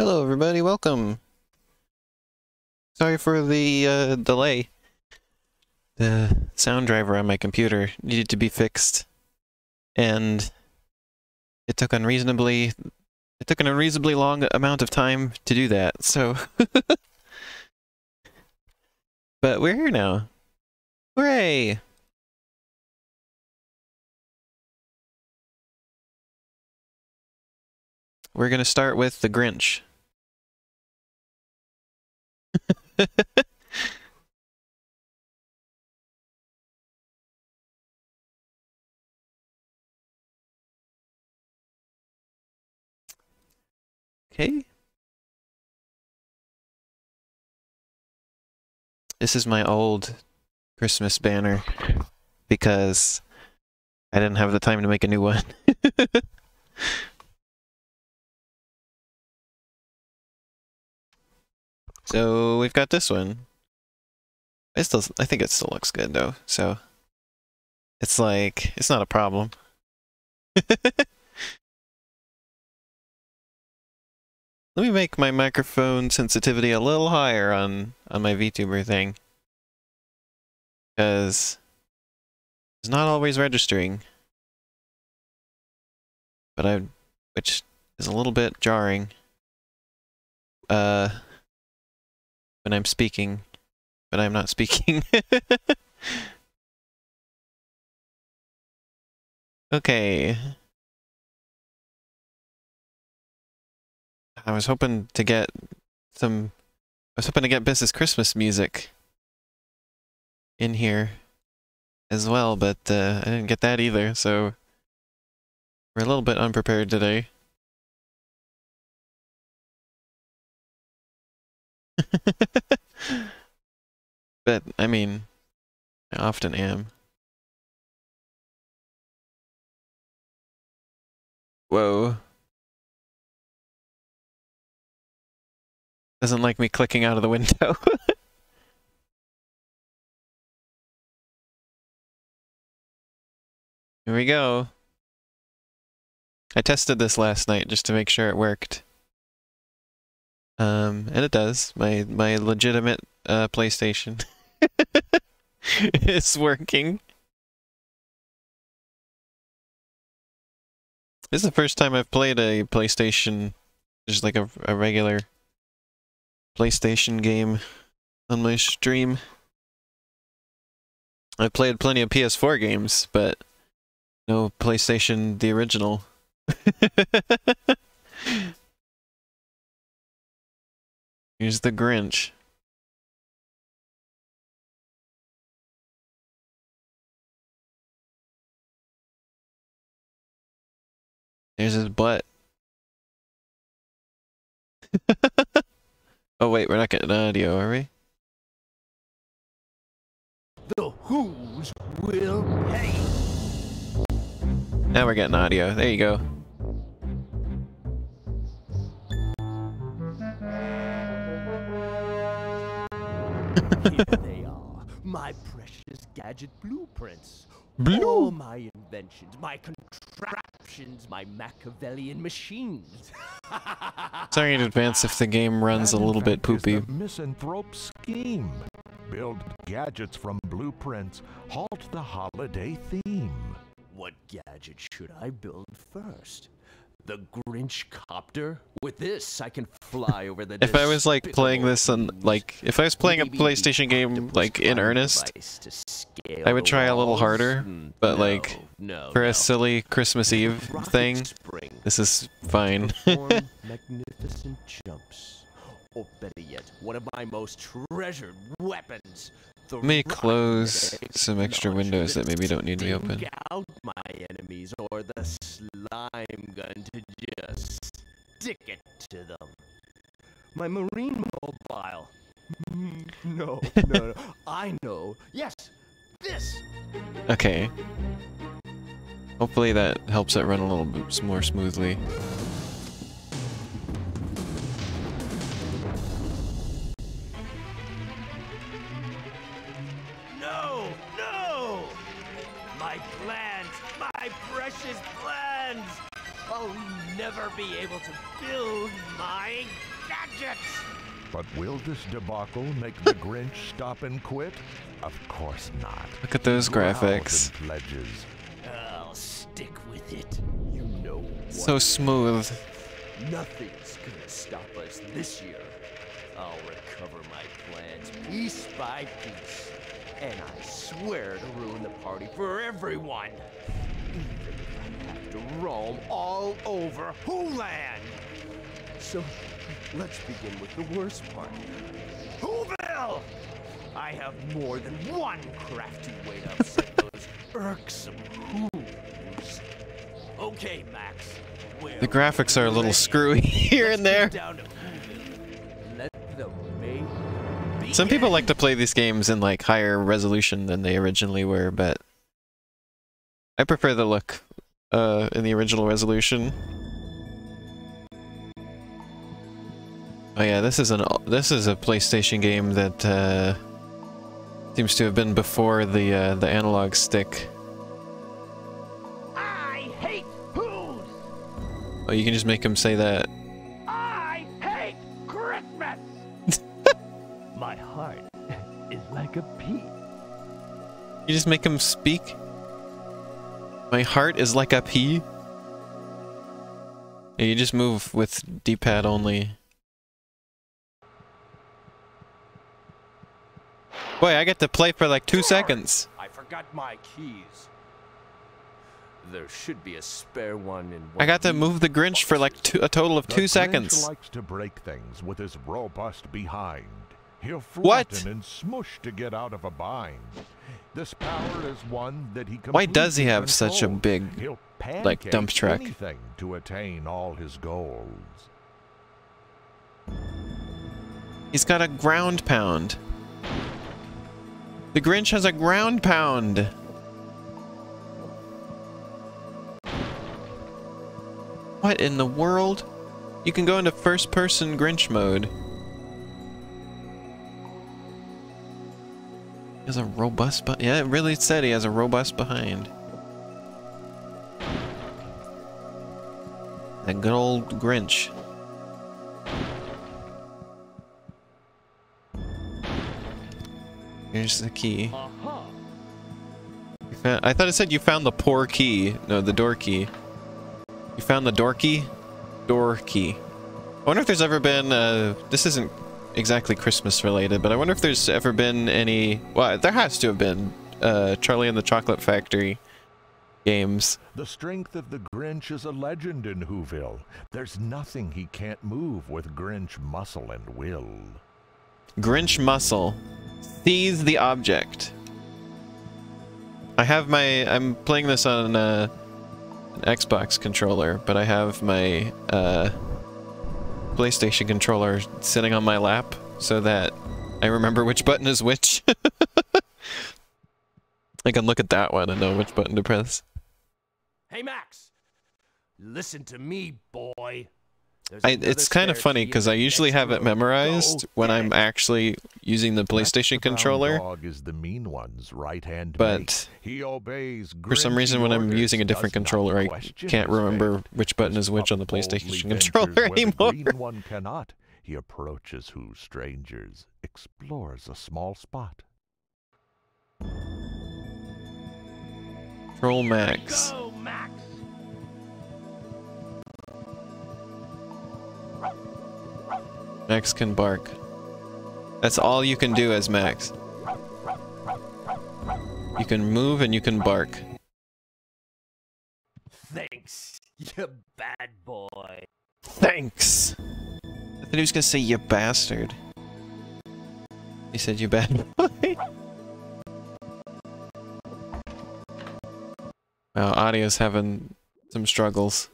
Hello, everybody. Welcome. Sorry for the uh, delay. The sound driver on my computer needed to be fixed, and it took unreasonably it took an unreasonably long amount of time to do that. So, but we're here now. Hooray! We're gonna start with the Grinch. okay. This is my old Christmas banner because I didn't have the time to make a new one. So we've got this one. I still, I think it still looks good though. So it's like it's not a problem. Let me make my microphone sensitivity a little higher on on my VTuber thing, because it's not always registering. But I, which is a little bit jarring. Uh when I'm speaking, but I'm not speaking. okay. I was hoping to get some I was hoping to get business Christmas music in here as well, but uh, I didn't get that either, so we're a little bit unprepared today. but, I mean, I often am. Whoa. Doesn't like me clicking out of the window. Here we go. I tested this last night just to make sure it worked. Um, and it does. My my legitimate uh, PlayStation is working. This is the first time I've played a PlayStation, just like a, a regular PlayStation game on my stream. I've played plenty of PS4 games, but no PlayStation the original. Here's the Grinch. There's his butt. oh wait, we're not getting audio, are we? The Who's will pay. Now we're getting audio. There you go. Here they are, my precious gadget blueprints. Blue. All my inventions, my contraptions, my Machiavellian machines. Sorry in advance if the game runs a That, in little bit poopy. misanthrope scheme. Build gadgets from blueprints. Halt the holiday theme. what gadget should I build first? The Grinch copter? With this, I can fly over the If I was like playing this on like if I was playing a PlayStation game like in earnest, device to scale I would try a little harder, Mm, but, like, no, for a silly Christmas Eve thing, this is fine. magnificent jumps. Or better yet, one of my most treasured weapons. Let me close some extra windows that maybe don't need to be open. out my enemies or the slime gun to just stick it to them. My marine mobile. No, no, no. I know. Yes, this. Okay. Hopefully that helps it run a little bit more smoothly. Be able to build my gadgets. But will this debacle make the Grinch stop and quit? Of course not. Look at those graphics. pledges. I'll stick with it. You know what? So smooth. Nothing's gonna stop us this year. I'll recover my plans piece by piece. And I swear to ruin the party for everyone. To roam all over Wholand. So let's begin with the worst part. Whoville! I have more than one crafty way to upset those irksome Who's. Okay, Max. The graphics are a little ready. screwy here and there. Let's get down to Let the May Some people like to play these games in like higher resolution than they originally were, but I prefer the look uh, in the original resolution. Oh yeah, this is an this is a PlayStation game that uh, seems to have been before the uh, the analog stick. I hate. Oh, you can just make him say that. I hate Christmas. My heart is like a pea. You just make him speak. My heart is like a pea. Yeah, you just move with D-pad only. Boy, I get to play for like two seconds. I forgot my keys. There should be a spare one in. I got to move the Grinch for like two, a total of The two Grinch seconds. likes to break things with his robust behind. He'll What? flatten and smush to get out of a bind. This power is one that he Why does he have such a big, like, dump truck? Anything to attain all his goals. He's got a ground pound. The Grinch has a ground pound. What in the world? You can go into first person Grinch mode. Has a robust but yeah, it really said he has a robust behind. That good old Grinch. Here's the key. Found- I thought it said you found the poor key. No, the door key. You found the door key? Door key. I wonder if there's ever been, uh, this isn't exactly Christmas related, but I wonder if there's ever been any, well, there has to have been, uh, Charlie and the Chocolate Factory games. The strength of the Grinch is a legend in Whoville. There's nothing he can't move with Grinch muscle and will. Grinch Muscle. Seize the object. I have my, I'm playing this on, uh, an Xbox controller, but I have my, uh, PlayStation controller sitting on my lap so that I remember which button is which. I can look at that one and know which button to press. Hey, Max. Listen to me, boy. I, it's kind of funny because I usually have it memorized Go when I'm actually using the PlayStation controller. The mean one's right-hand. But he obeys For some reason, when I'm using a different controller, I can't remember which button is which on the PlayStation controller anymore. one cannot. He approaches who strangers, explores a small spot. Troll Max. Go, Max. Max can bark. That's all you can do as Max. You can move and you can bark. Thanks, you bad boy. Thanks! I thought he was gonna say you bastard. He said you bad boy. wow, audio's having some struggles.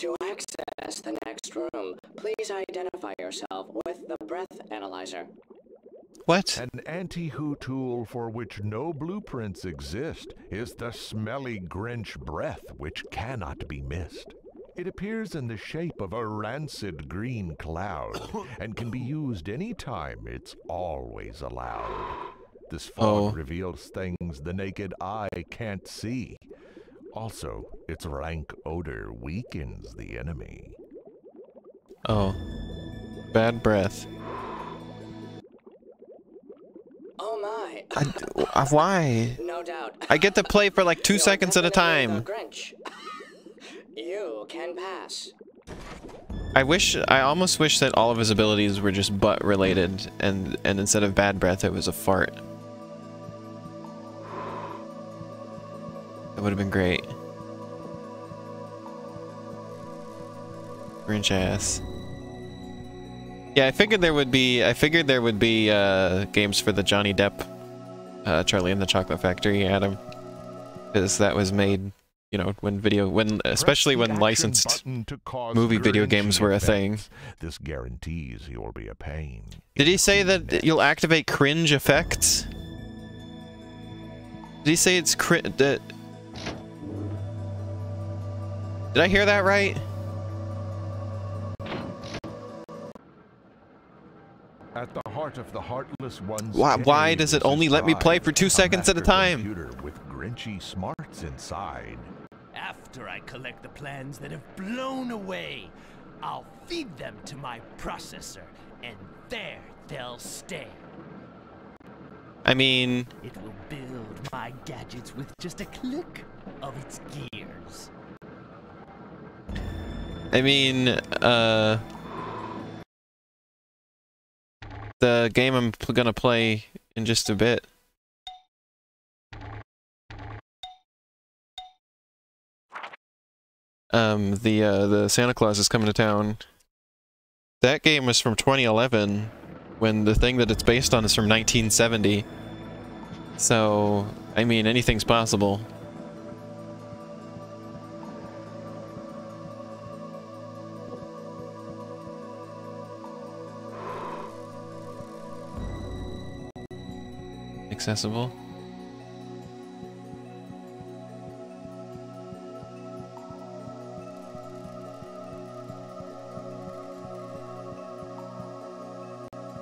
To access the next room, please identify yourself with the breath analyzer. What? An anti-who tool for which no blueprints exist is the smelly Grinch breath which cannot be missed. It appears in the shape of a rancid green cloud and can be used any time it's always allowed. This fog Oh. reveals things the naked eye can't see. Also, its rank odor weakens the enemy. Oh. Bad breath. Oh my. I, uh, why? No doubt. I get to play for like two You're seconds at a time. Grinch. you can pass. I wish, I almost wish that all of his abilities were just butt related, and and instead of bad breath, it was a fart. That would have been great. Grinch ass. Yeah, I figured there would be. I figured there would be uh, games for the Johnny Depp, uh, Charlie and the Chocolate Factory, Adam, because that was made, you know, when video, when especially when licensed button to cause movie video games were a thing. This guarantees you'll be a pain. Did he say that you'll activate cringe effects? Did he say it's cri- that? Did I hear that right? At the heart of the heartless one's Why- why does it only let me play for two seconds at a time? Computer with Grinchy smarts inside. After I collect the plans that have blown away, I'll feed them to my processor, and there they'll stay. I mean, It will build my gadgets with just a click of its gears. I mean, uh, the game I'm gonna play in just a bit. Um, the uh, the Santa Claus is coming to town. That game was from 2011, when the thing that it's based on is from 1970. So, I mean, anything's possible. Accessible.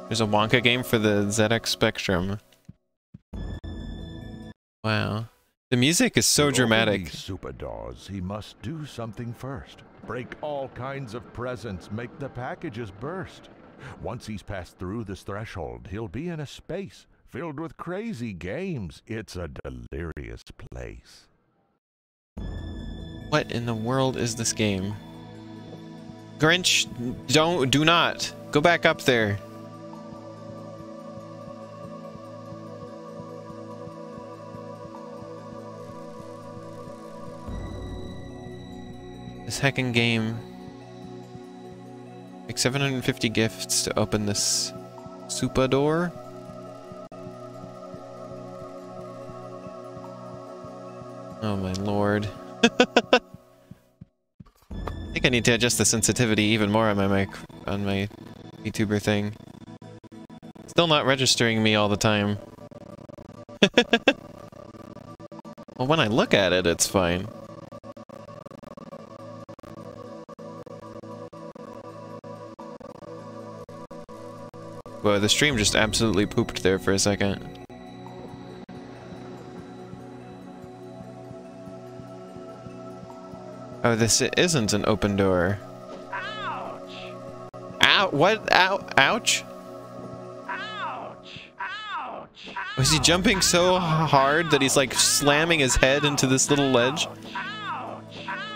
There's a Wonka game for the ZX Spectrum. Wow. The music is so To dramatic. super doors, he must do something first. Break all kinds of presents, make the packages burst. Once he's passed through this threshold, he'll be in a space filled with crazy games. It's a delirious place. What in the world is this game? Grinch, don't, do not. Go back up there. This heckin' game. Like 750 gifts to open this super door. Oh my lord. I think I need to adjust the sensitivity even more on my mic on my VTuber thing. Still not registering me all the time. well, when I look at it, it's fine. Whoa, the stream just absolutely pooped there for a second. Oh, this isn't an open door. Ouch! Ow! What? Ow! Ouch! Ouch! Ouch! Was he jumping so hard that he's like slamming his head into this little ledge?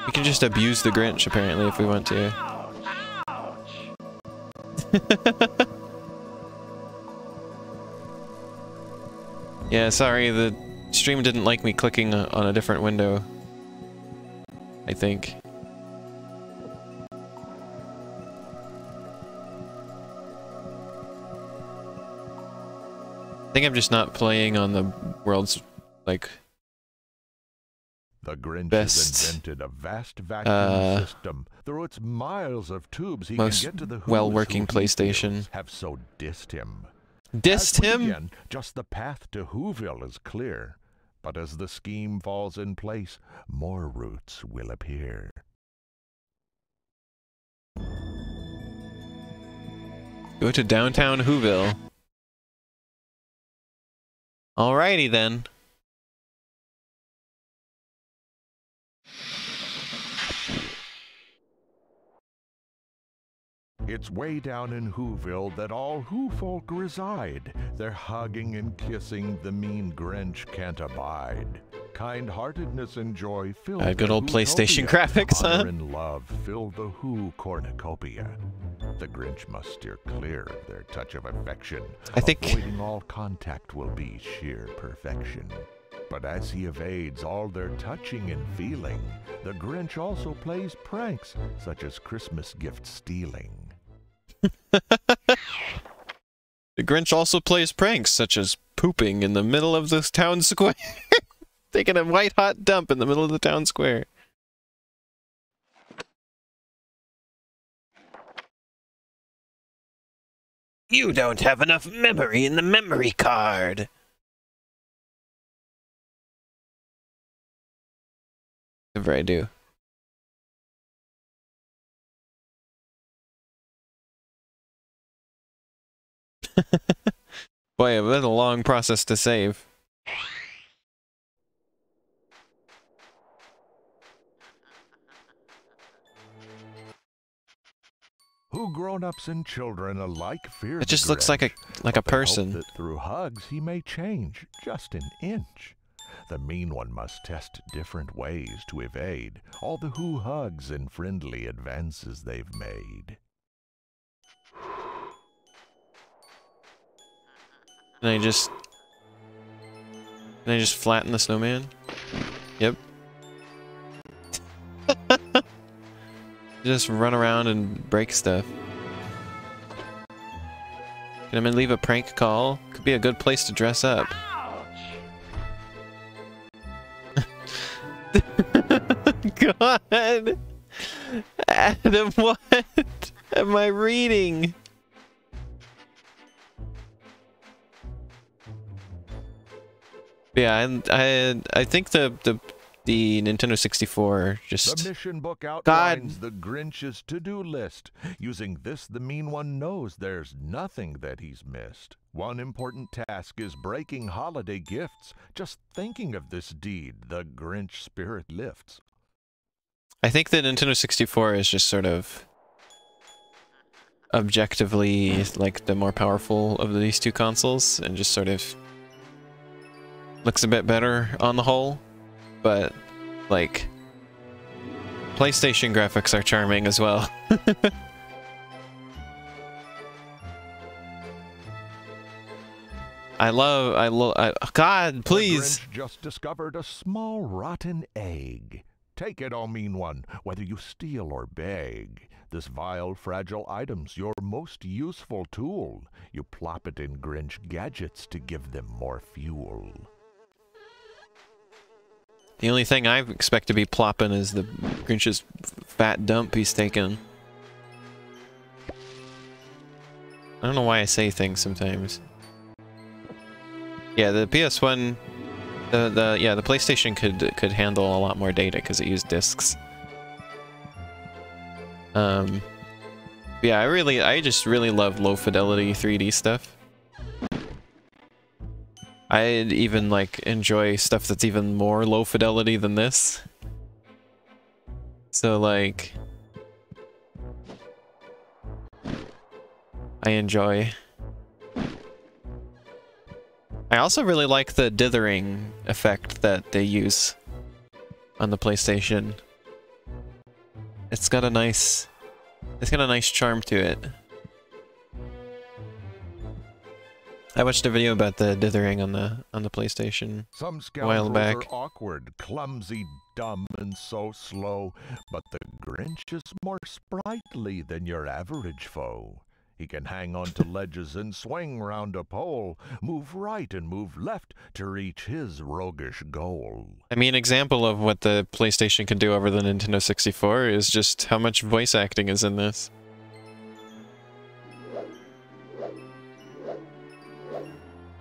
We can just abuse the Grinch apparently if we want to. Ouch! Yeah, sorry, the stream didn't like me clicking on a different window. I think. I think I'm just not playing on the world's, like, The Grinch Best, has invented a vast vacuum uh, system. Through its miles of tubes, he most can get to the well-working PlayStation. Have so dissed him. dissed him? begin, just the path to Whoville is clear. But as the scheme falls in place, more routes will appear. Go to downtown Whoville. Alrighty then. It's way down in Whoville that all Who folk reside. They're hugging and kissing the mean Grinch can't abide. Kind-heartedness and joy fill Uh, good old PlayStation graphics, huh? Honor and love fill the Who cornucopia. The Grinch must steer clear of their touch of affection. I think- Avoiding all contact will be sheer perfection. But as he evades all their touching and feeling, the Grinch also plays pranks, such as Christmas gift stealing. The Grinch also plays pranks, such as pooping in the middle of the town square. Taking a white hot dump in the middle of the town square. You don't have enough memory in the memory card. Whatever I do. Boy, it was a long process to save. Who grown-ups and children alike fear It just looks like a like a but they hope person. that through hugs he may change just an inch. The mean one must test different ways to evade all the who hugs and friendly advances they've made. Can I just... Can I just flatten the snowman? Yep. just run around and break stuff. Can I leave a prank call? Could be a good place to dress up. God! Adam, what am I reading? Yeah, and I I think the the the Nintendo 64 just The mission book outlines the Grinch's to-do list. Using this, the mean one knows there's nothing that he's missed. One important task is breaking holiday gifts. Just thinking of this deed, the Grinch spirit lifts. I think the Nintendo 64 is just sort of objectively like the more powerful of these two consoles and just sort of looks a bit better on the whole, but like PlayStation graphics are charming as well. I love I love I, God, please. Just discovered a small rotten egg. Take it, O mean one, whether you steal or beg. This vile, fragile item's your most useful tool. You plop it in Grinch gadgets to give them more fuel. The only thing I expect to be plopping is the Grinch's fat dump he's taking. I don't know why I say things sometimes. Yeah, the PS1, the the yeah the PlayStation could could handle a lot more data because it used discs. Um, yeah, I really I just really love low fidelity 3D stuff. I even like enjoy stuff that's even more low fidelity than this. So like I enjoy. I also really like the dithering effect that they use on the PlayStation. It's got a nice it's got a nice charm to it. I watched a video about the dithering on the on the PlayStation. Some while scoundrels back. are awkward, clumsy, dumb, and so slow, but the Grinch is more sprightly than your average foe. He can hang onto ledges and swing round a pole, move right and move left to reach his roguish goal. I mean, example of what the PlayStation can do over the Nintendo 64 is just how much voice acting is in this.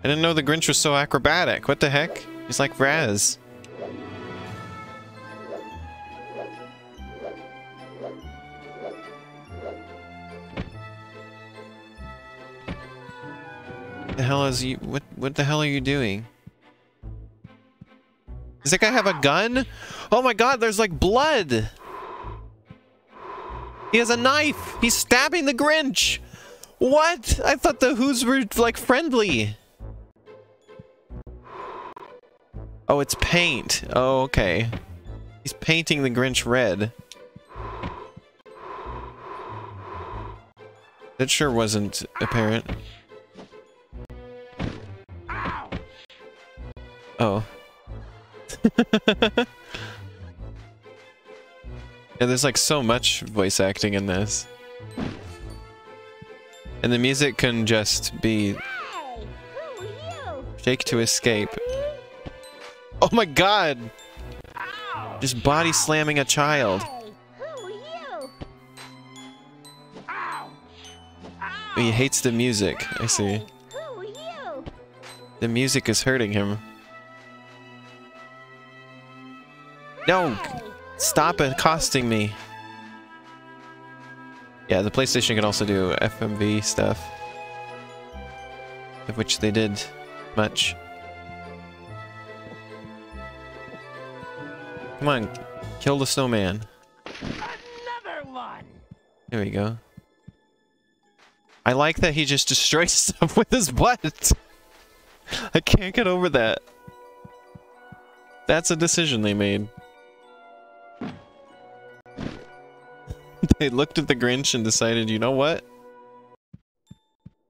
I didn't know the Grinch was so acrobatic. What the heck? He's like Raz. The hell is you? What? What the hell are you doing? Does that guy have a gun? Oh my god, there's like blood! He has a knife! He's stabbing the Grinch! What? I thought the Who's were, like, friendly. Oh, it's paint. Oh, okay. He's painting the Grinch red. That sure wasn't apparent. Oh. yeah, there's like so much voice acting in this. And the music can just be Hey, who are you? shake to escape. Oh my god! Just body slamming a child. Hey, who are you? Oh, he hates the music, I see. Hey, who are you? The music is hurting him. No! Hey, Stop accosting me! Yeah, the PlayStation can also do FMV stuff. Of which they did much. Come on, kill the snowman. Another one! There we go. I like that he just destroys stuff with his butt. I can't get over that. That's a decision they made. they looked at the Grinch and decided, you know what?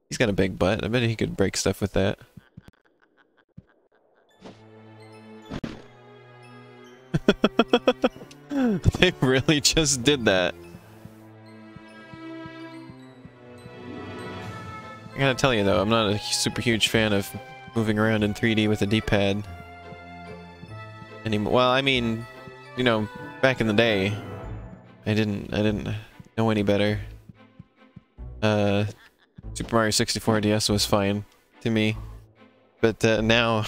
He's got a big butt. I bet he could break stuff with that. they really just did that. I gotta tell you though, I'm not a super huge fan of moving around in 3D with a D-pad. Anymore. Well, I mean, you know, back in the day, I didn't, I didn't know any better. Uh, Super Mario 64 DS was fine to me, but uh, now,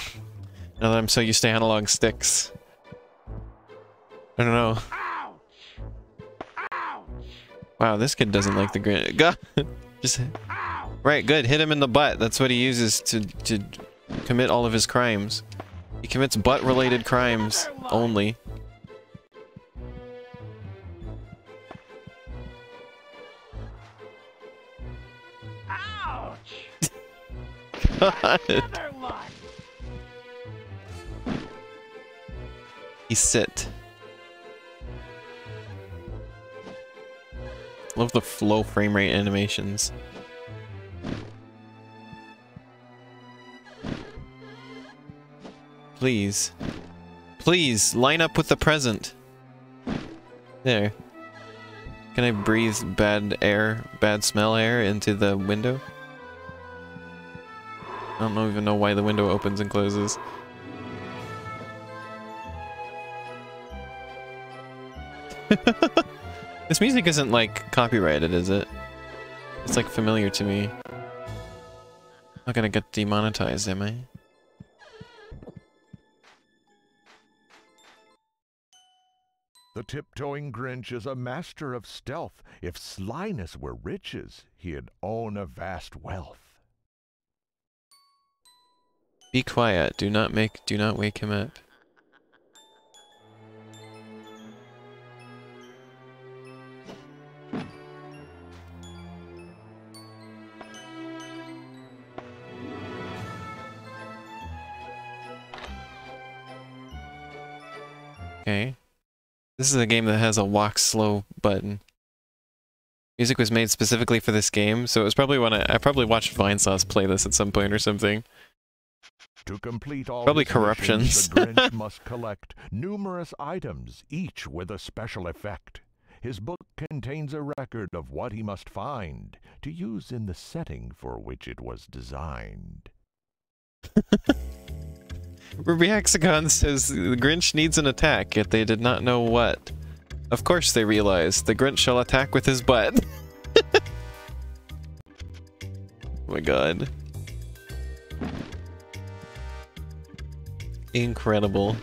now that I'm so used to analog sticks, I don't know. Wow, this kid doesn't like the grin. God, just right. Good. Hit him in the butt. That's what he uses to to commit all of his crimes. He commits butt-related crimes only. God. He sit. Love the flow frame rate animations. Please. Please, line up with the present. There. Can I breathe bad air, bad smell air into the window? I don't even know why the window opens and closes. this music isn't like copyrighted, is it? It's like familiar to me. I'm not gonna get demonetized, am I? The tiptoeing Grinch is a master of stealth. If slyness were riches, he'd own a vast wealth. Be quiet. Do not make. Do not wake him up. Okay. This is a game that has a walk slow button. Music was made specifically for this game, so it was probably when I, I probably watched Vinesauce play this at some point or something. To complete all Probably his missions, corruptions. the Grinch must collect numerous items, each with a special effect. His book contains a record of what he must find to use in the setting for which it was designed. Ruby Hexagon says the Grinch needs an attack, yet they did not know what. Of course they realized. The Grinch shall attack with his butt. oh my god. Incredible.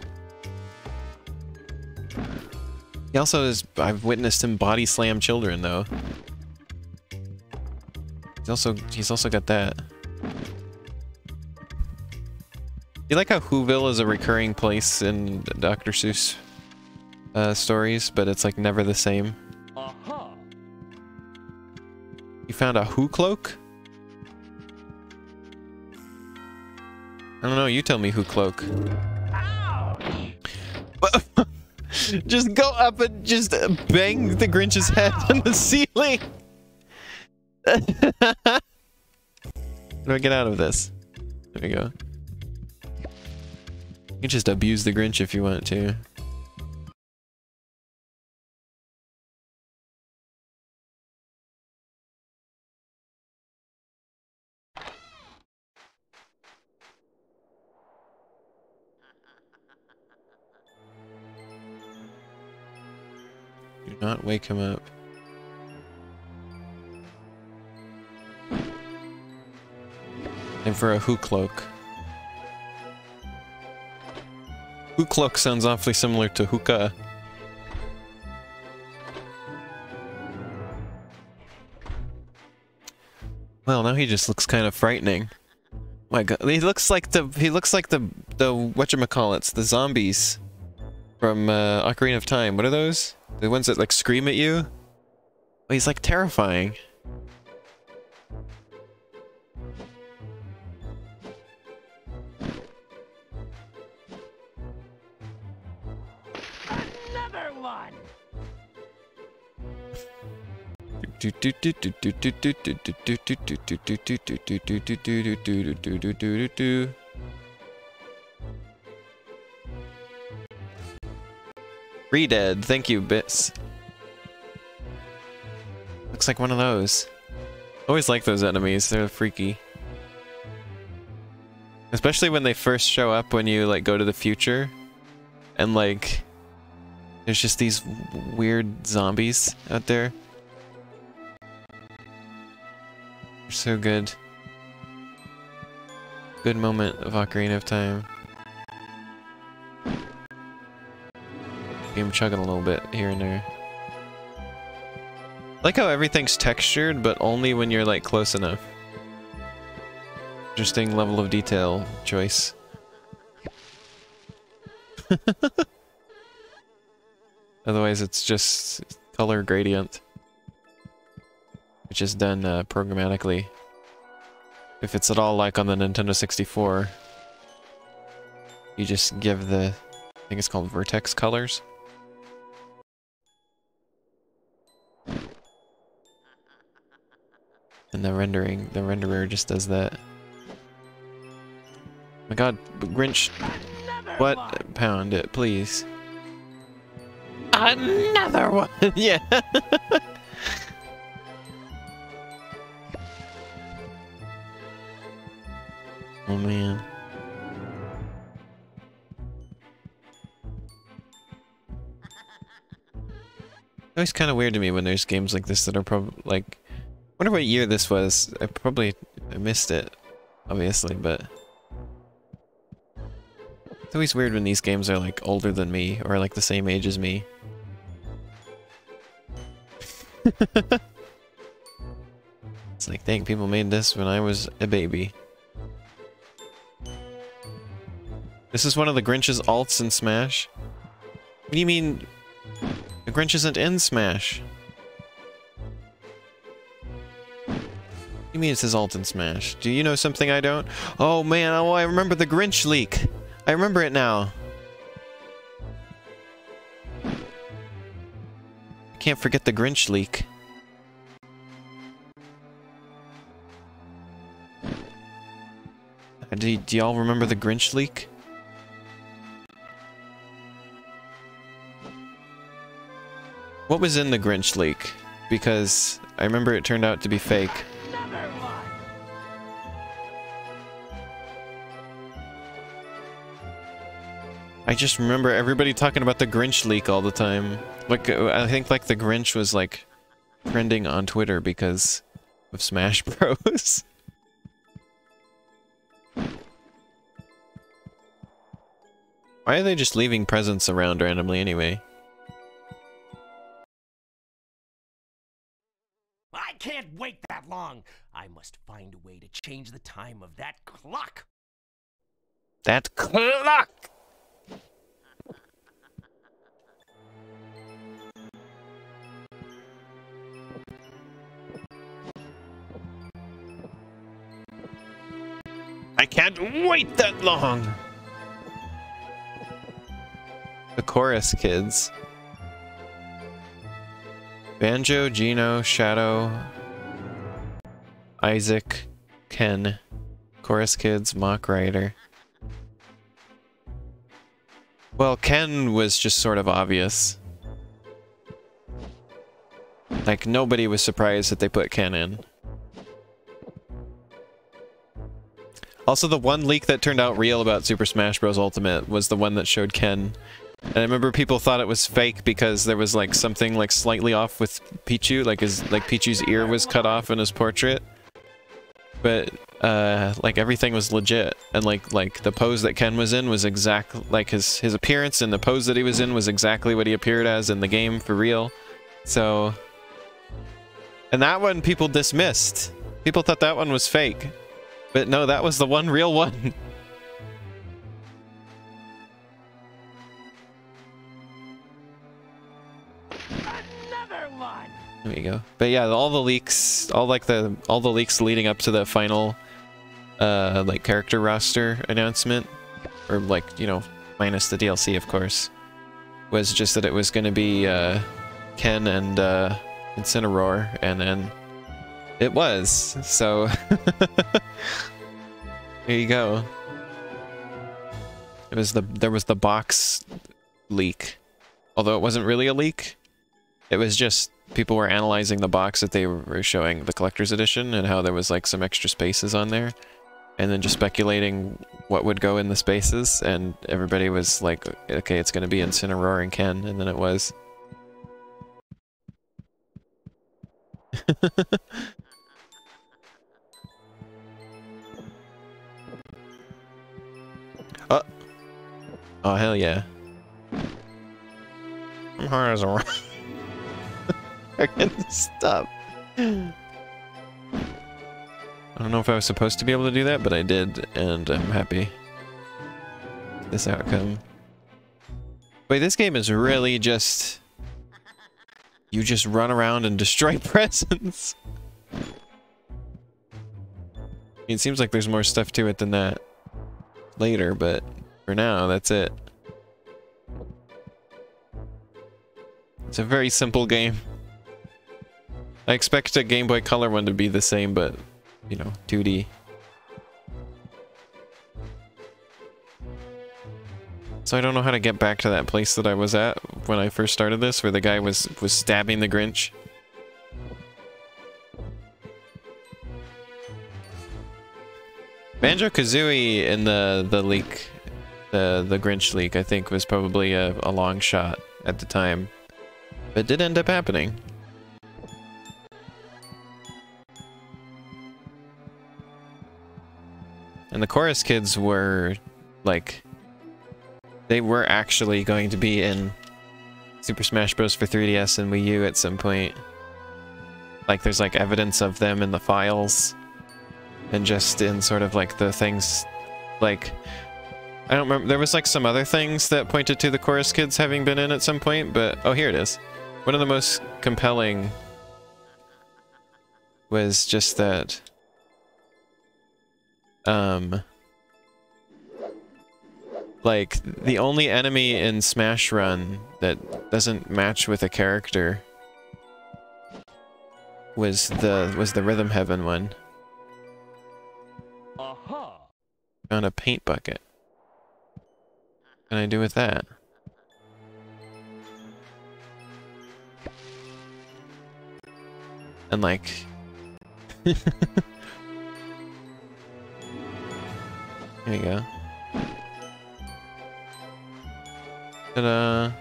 He also is I've witnessed him body slam children though. He's also he's also got that. You like how Whoville is a recurring place in Dr. Seuss uh, stories, but it's like never the same. Aha! found a Who cloak? I don't know, you tell me Who cloak. just go up and just bang the Grinch's head on the ceiling. How do I get out of this? There we go. You can just abuse the Grinch if you want to. Do not wake him up. And for a Who cloak. Who cloak sounds awfully similar to hookah. Well, now he just looks kind of frightening. My god, he looks like the he looks like the the whatchamacallits, the zombies from uh, Ocarina of Time. What are those? The ones that like scream at you? Oh, he's like terrifying. Redead, thank you, Bits. Looks like one of those. Always like those enemies, they're freaky. Especially when they first show up when you like go to the future. And like there's just these weird zombies out there. So good. Good moment of Ocarina of Time. Game chugging a little bit here and there. like how everything's textured, but only when you're like close enough. Interesting level of detail choice. Otherwise, it's just color gradient, which is done uh, programmatically. If it's at all like on the Nintendo 64, you just give the, I think it's called vertex colors. And the rendering, the renderer just does that. my god, Grinch, what? Pound it, please. Another one! yeah! It's kind of weird to me when there's games like this that are probably like. I wonder what year this was. I probably I missed it, obviously, but. It's always weird when these games are like older than me or like the same age as me. it's like, dang, people made this when I was a baby. This is one of the Grinch's alts in Smash? What do you mean the Grinch isn't in Smash? You mean it's his alt in Smash? Do you know something I don't? Oh man, oh I remember the Grinch leak. I remember it now. I can't forget the Grinch leak. Do, do y'all remember the Grinch leak? What was in the Grinch leak? Because I remember it turned out to be fake. I just remember everybody talking about the Grinch leak all the time. Like, I think like the Grinch was like trending on Twitter because of Smash Bros. Why are they just leaving presents around randomly anyway? can't wait that long. I must find a way to change the time of that clock. That clock! I can't wait that long! The chorus kids. Banjo, Geno, Shadow, Isaac, Ken, chorus kids, Mach Rider. Well, Ken was just sort of obvious. Like, nobody was surprised that they put Ken in. Also, the one leak that turned out real about Super Smash Bros. Ultimate was the one that showed Ken. And I remember people thought it was fake because there was like something like slightly off with Pichu, like his like Pichu's ear was cut off in his portrait. But uh like everything was legit and like like the pose that Ken was in was exact like his his appearance and the pose that he was in was exactly what he appeared as in the game for real. So and that one people dismissed. People thought that one was fake. But no, that was the one real one. There you go. But yeah, all the leaks, all like the all the leaks leading up to the final uh like character roster announcement or like, you know, minus the DLC of course, was just that it was going to be uh Ken and uh Incineroar and then it was. So there you go. It was the there was the box leak. Although it wasn't really a leak. It was just people were analyzing the box that they were showing the collector's edition and how there was like some extra spaces on there and then just speculating what would go in the spaces and everybody was like okay it's going to be Incineroar and Ken and then it was oh. oh hell yeah I'm hard as a rock. Stop. I don't know if I was supposed to be able to do that, but I did, and I'm happy. This outcome. Wait, this game is really just... You just run around and destroy presents. It seems like there's more stuff to it than that later, but for now, that's it. It's a very simple game. I expect a Game Boy Color one to be the same, but, you know, 2D. So I don't know how to get back to that place that I was at when I first started this, where the guy was, was stabbing the Grinch. Banjo-Kazooie in the, the leak, the, the Grinch leak, I think was probably a, a long shot at the time. But it did end up happening. And the chorus kids were like they were actually going to be in Super Smash Bros. for 3DS and Wii U at some point. Like there's like evidence of them in the files and just in sort of like the things like I don't remember there was like some other things that pointed to the chorus kids having been in at some point, but oh here it is. One of the most compelling was just that um like the only enemy in Smash Run that doesn't match with a character was the was the Rhythm Heaven one. Aha! Found a paint bucket. What can I do with that? And like There you go. Ta-da!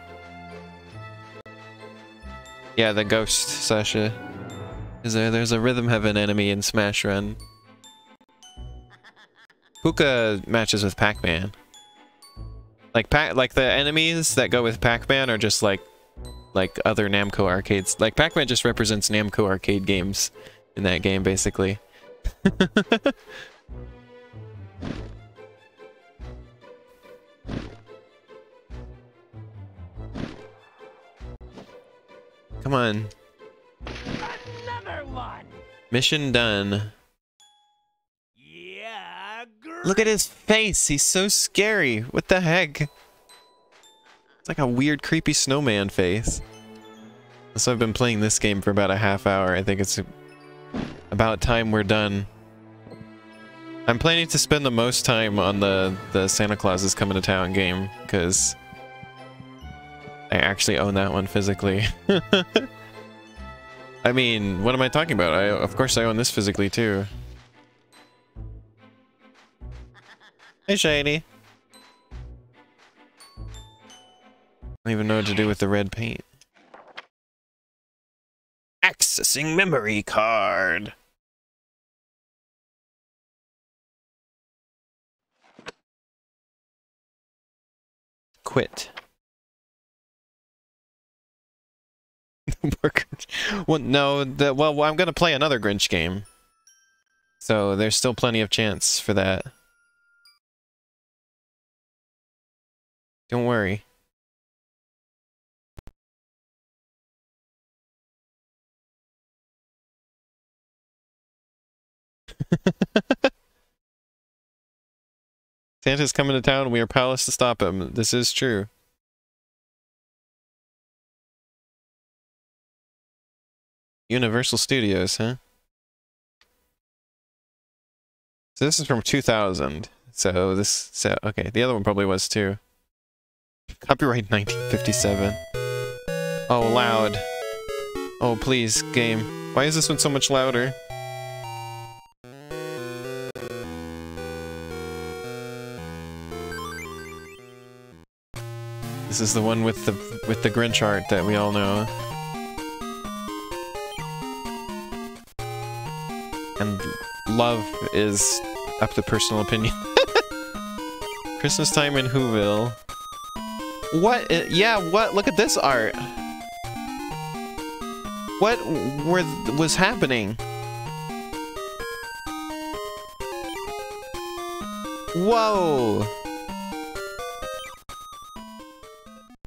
Yeah, the ghost Sasha. Is there? There's a Rhythm Heaven enemy in Smash Run. Pooka matches with Pac-Man. Like Pac, like the enemies that go with Pac-Man are just like, like other Namco arcades. Like Pac-Man just represents Namco arcade games in that game, basically. Come on. Another one! Mission done. Yeah, great! Look at his face. He's so scary. What the heck? It's like a weird, creepy snowman face. So I've been playing this game for about a half hour. I think it's about time we're done. I'm planning to spend the most time on the, the Santa Claus is Coming to Town game, because I actually own that one physically. I mean, what am I talking about? I Of course I own this physically too. Hey, Shiny. I don't even know what to do with the red paint. Accessing memory card. Quit. well, no, the, well, I'm gonna play another Grinch game. So there's still plenty of chance for that. Don't worry. Santa's coming to town. We are powerless to stop him. This is true. Universal Studios, huh? So this is from 2000. So this, so, okay, the other one probably was too. Copyright 1957. Oh, loud. Oh, please, game. Why is this one so much louder? This is the one with the with the Grinch art that we all know. Love is up to personal opinion. Christmas time in Whoville. What? Yeah, what? Look at this art. What were was happening? Whoa!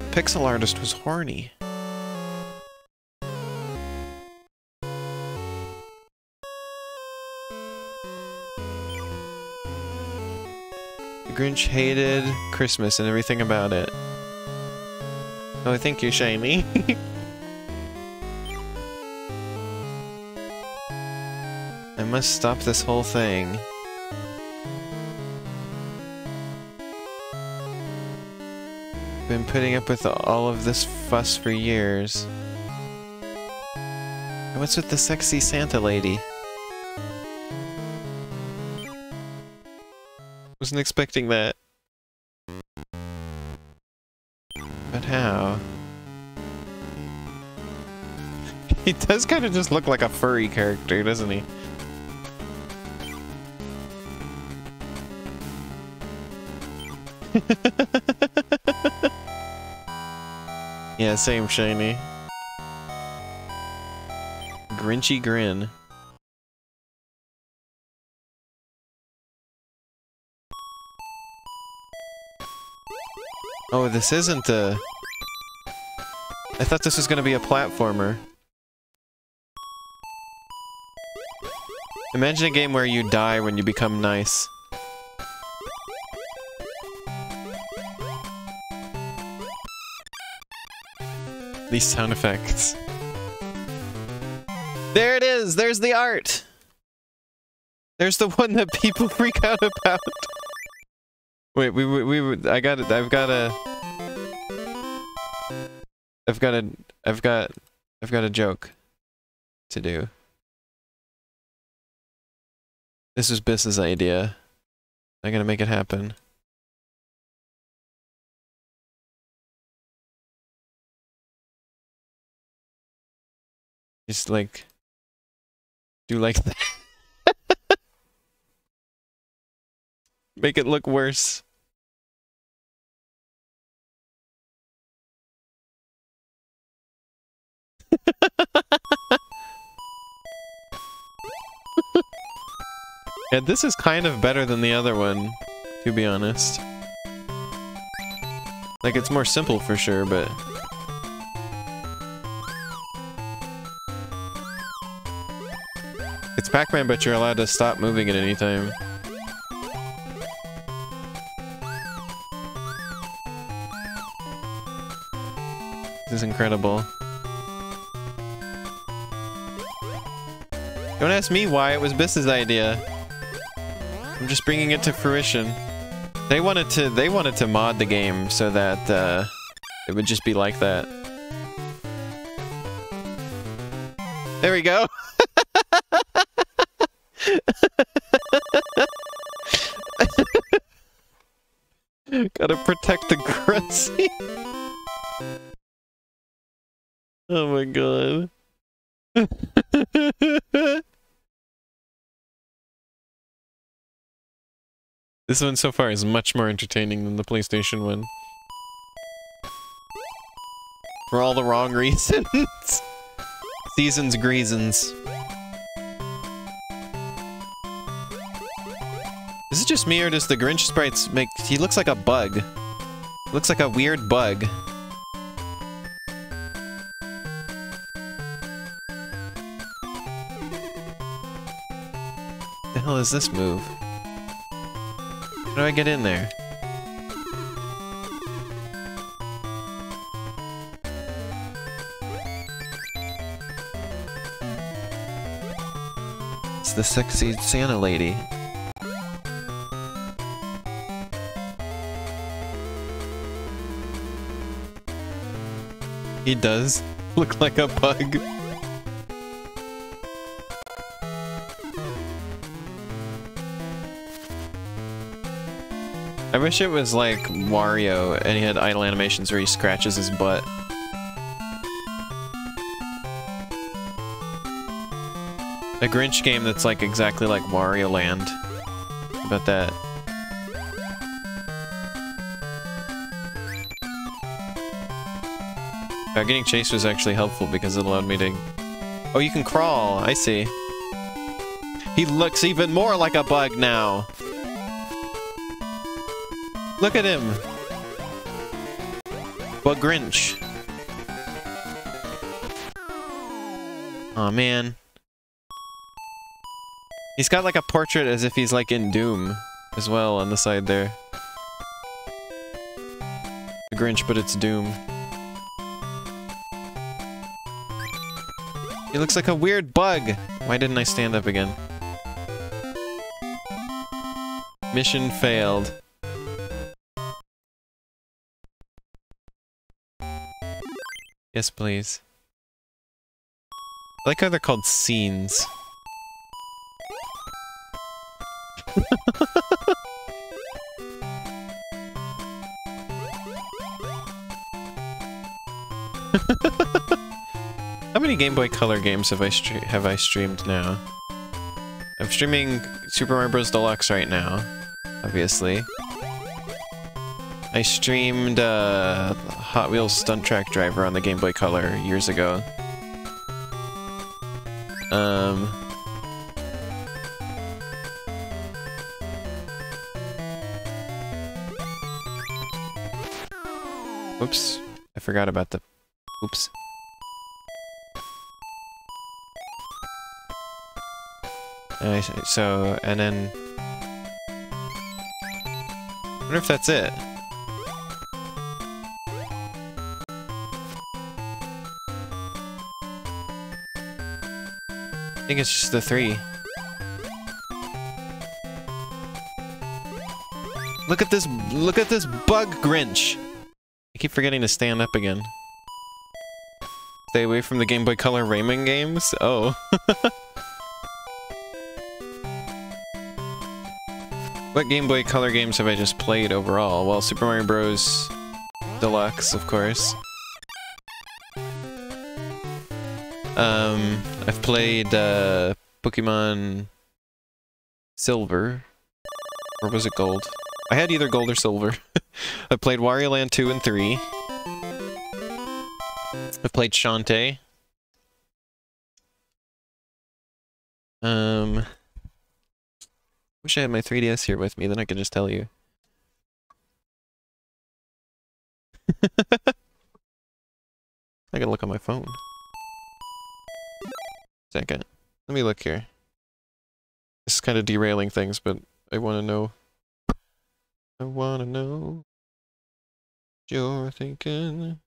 Pixel artist was horny. Grinch hated Christmas and everything about it. Oh, thank you, Shiny. I must stop this whole thing. Been putting up with all of this fuss for years. And What's with the sexy Santa lady? Wasn't expecting that. But how? He does kind of just look like a furry character, doesn't he? yeah, same shiny. Grinchy grin. This isn't a... I thought this was gonna be a platformer. Imagine a game where you die when you become nice. These sound effects. There it is! There's the art! There's the one that people freak out about. Wait, we, we, we, I got it, I've got a... I've got a, I've got, I've got a joke to do. This is Biss's idea. I'm gonna make it happen. Just like do like that. Make it look worse. yeah, this is kind of better than the other one, to be honest. Like, it's more simple for sure, but... It's Pac-Man, but you're allowed to stop moving at any time. This is incredible. Don't ask me why it was Biss's idea. I'm just bringing it to fruition. They wanted to they wanted to mod the game so that uh, it would just be like that. There we go. Gotta protect the Gruncy. oh my god. this one so far is much more entertaining than the PlayStation one. For all the wrong reasons. Seasons greasons. Is it just me or does the Grinch sprites make... He looks like a bug. Looks like a weird bug. The hell is this move? How do I get in there? It's the sexy Santa lady. He does look like a bug. I wish it was like Wario and he had idle animations where he scratches his butt. A Grinch game that's like exactly like Wario Land. About that? Uh, getting chased was actually helpful because it allowed me to... Oh, you can crawl. I see. He looks even more like a bug now. Look at him. Bug Grinch. oh, man. He's got like a portrait as if he's like in Doom as well on the side there. The Grinch, but it's Doom. He looks like a weird bug. Why didn't I stand up again? Mission failed. Yes, please. I like how they're called scenes. How many Game Boy Color games have I have I streamed now? I'm streaming Super Mario Bros. Deluxe right now, obviously. I streamed uh, Hot Wheels Stunt Track Driver on the Game Boy Color years ago. Um... Oops. I forgot about the... Oops. Uh, so, and then... I wonder if that's it. I think it's just the three. Look at this, look at this bug Grinch! I keep forgetting to stand up again. Stay away from the Game Boy Color Rayman games? Oh. what Game Boy Color games have I just played overall? Well, Super Mario Bros. Deluxe, of course. Um, I've played uh, Pokemon Silver. Or was it Gold? I had either Gold or Silver. I played Wario Land 2 and 3. I've played Shantae. Um, wish I had my 3DS here with me, then I could just tell you. I gotta look on my phone. Second. Let me look here. This is kind of derailing things, but I want to know. I want to know what you're thinking.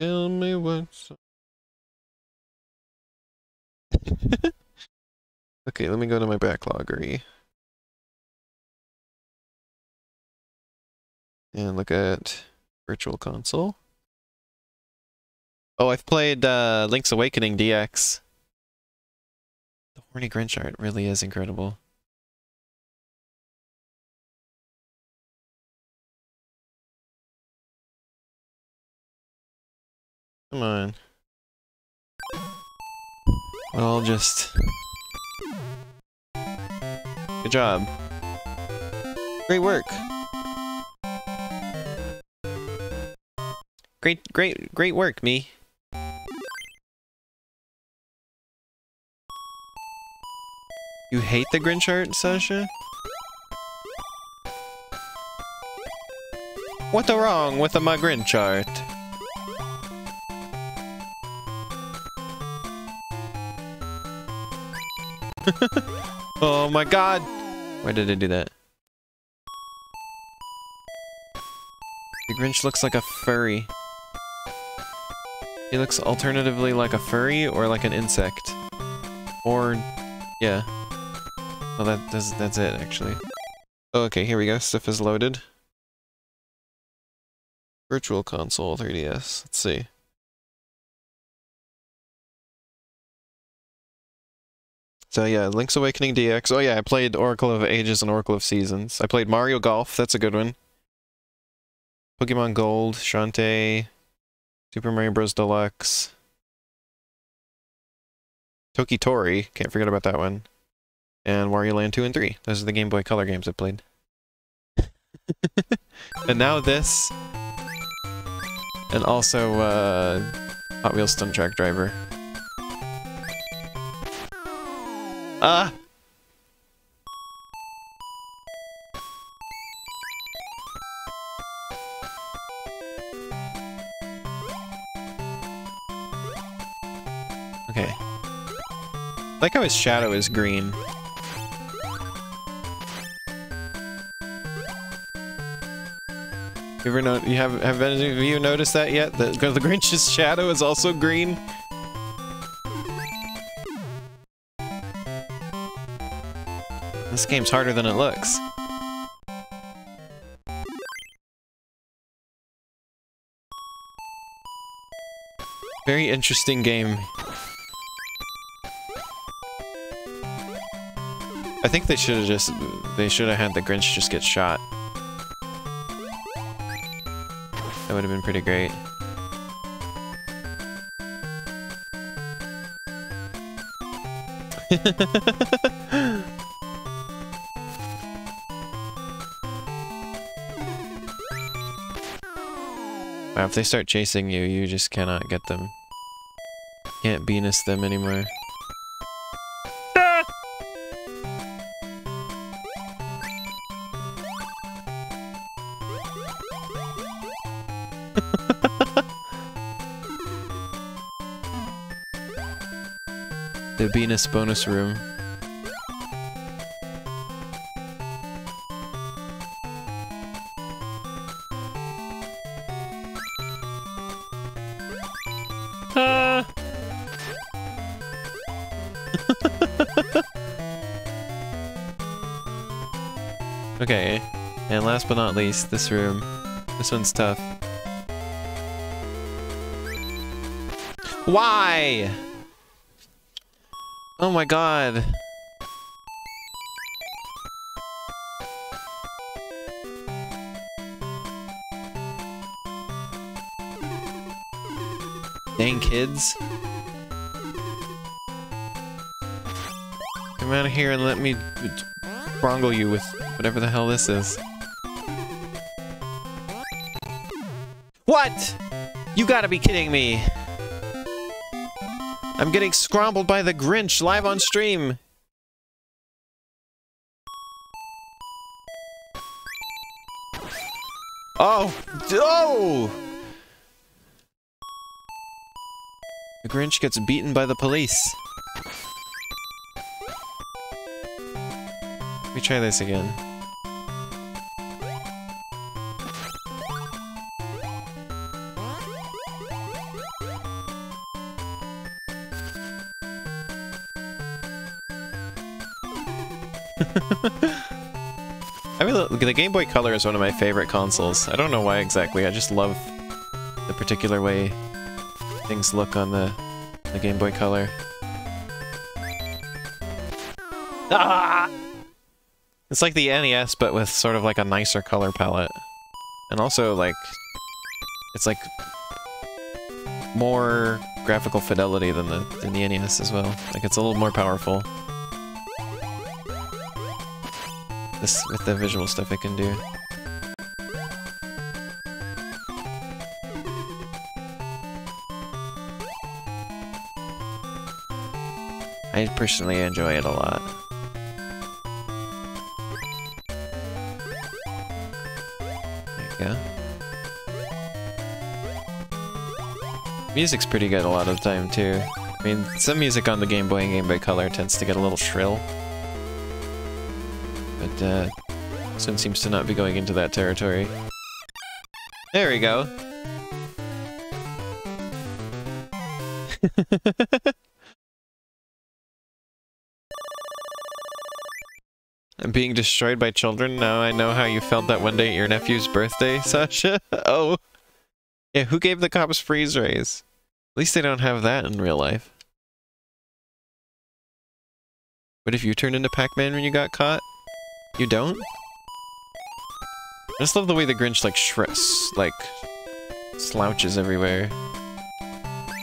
Tell me what's. okay, let me go to my backloggery. And look at Virtual Console. Oh, I've played uh, Link's Awakening DX. The Horny Grinch art really is incredible. Come on. I'll just... Good job. Great work. Great, great, great work, me. You hate the Grinch art, Sasha? What the wrong with the my Grinch art? oh my god! Why did I do that? The Grinch looks like a furry. He looks alternatively like a furry or like an insect. Or, yeah. Oh, that, that's, that's it, actually. Oh, okay, here we go. Stuff is loaded. Virtual Console 3DS. Let's see. So yeah, Link's Awakening DX. Oh yeah, I played Oracle of Ages and Oracle of Seasons. I played Mario Golf. That's a good one. Pokemon Gold, Shantae, Super Mario Bros. Deluxe. Toki Tori, can't forget about that one. And Wario Land 2 and 3. Those are the Game Boy Color games I played. and now this. And also, uh, Hot Wheels Stunt Track Driver. Ah! Okay. I like how his shadow is green. You ever know? You have have any of you noticed that yet? That the Grinch's shadow is also green. This game's harder than it looks. Very interesting game. I think they should have just they should have had the Grinch just get shot. Would have been pretty great. Wow, if they start chasing you, you just cannot get them. Can't Venus them anymore. Venus bonus room. Okay, and last but not least, this room. This one's tough. Why? Oh my god. Dang kids. Come out of here and let me brongle you with whatever the hell this is. What? You gotta be kidding me. I'm getting scrambled by the Grinch live on stream. Oh! Oh! The Grinch gets beaten by the police. Let me try this again. I mean, the, Game Boy Color is one of my favorite consoles. I don't know why exactly. I just love the particular way things look on the the Game Boy Color. Ah! It's like the NES, but with sort of like a nicer color palette. And also, like, it's like more graphical fidelity than the, than the NES as well. Like, it's a little more powerful. This, with the visual stuff it can do. I personally enjoy it a lot. There you go. Music's pretty good a lot of the time too. I mean, some music on the Game Boy and Game Boy Color tends to get a little shrill. But, uh, seems to not be going into that territory. There we go. I'm being destroyed by children. Now I know how you felt that one day at your nephew's birthday, Sasha. oh. Yeah, who gave the cops freeze rays? At least they don't have that in real life. What if you turned into Pac-Man when you got caught? You don't? I just love the way the Grinch like shreds, like slouches everywhere.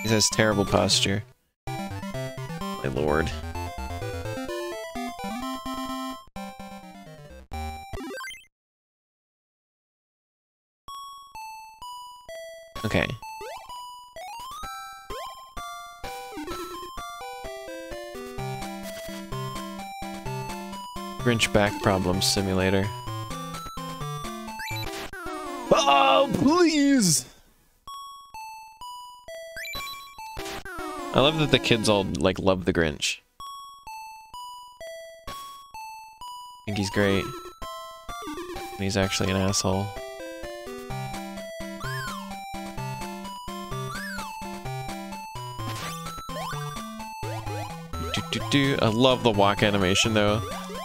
He has terrible posture. My lord. Okay. Grinch back problems simulator. Oh, please! I love that the kids all, like, love the Grinch. I think he's great. And he's actually an asshole. Do, do, do. I love the walk animation, though.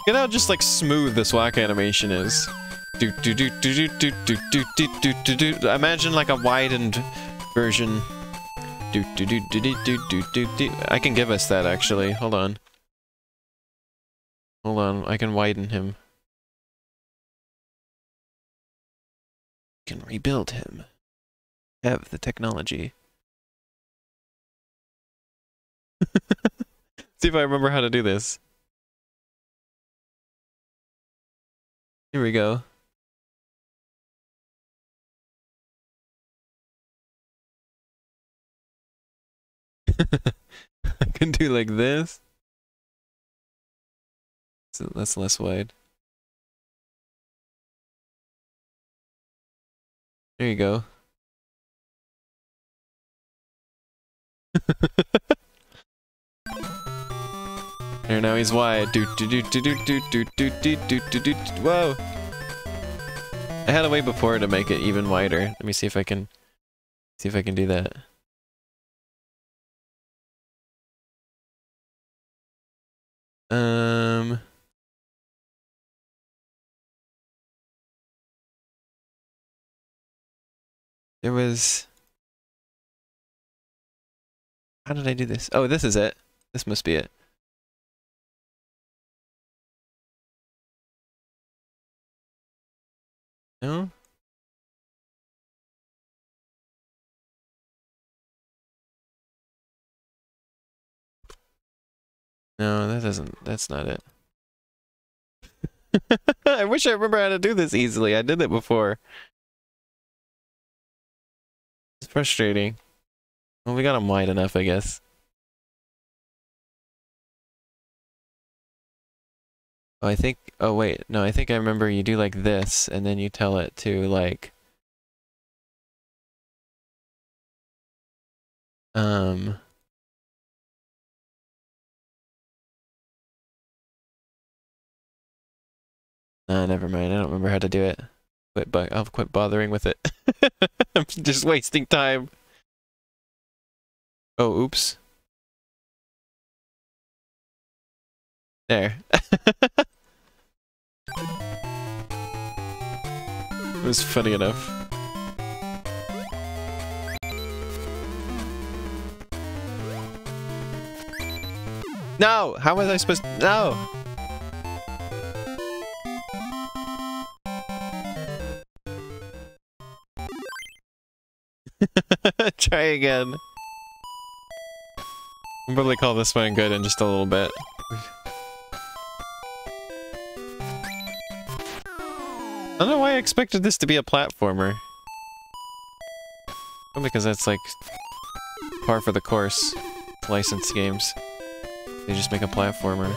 Look at how just, like, smooth this walk animation is. Do do do do do do do do do do do. Imagine like a widened version. Do do do do do do do do. I can give us that actually. Hold on. Hold on. I can widen him. Can rebuild him. Have the technology. See if I remember how to do this. Here we go. I can do like this. So that's less wide. There you go. now he's wide. Do do do do do do do do do do do do. Whoa! I had a way before to make it even wider. Let me see if I can see if I can do that. Um. There was. How did I do this? Oh, this is it. This must be it. No? No, that doesn't, that's not it. I wish I remember how to do this easily. I did it before. It's frustrating. Well, we got them wide enough, I guess. Oh, I think, oh wait, no, I think I remember you do like this, and then you tell it to like, um, Nah, never mind. I don't remember how to do it. Quit bu I'll quit bothering with it. I'm just wasting time. Oh, oops. There. was funny enough. No! How was I supposed to- No! Try again. I'll probably call this one good in just a little bit. I don't know why I expected this to be a platformer. Well, because that's like par for the course. Licensed games. They just make a platformer.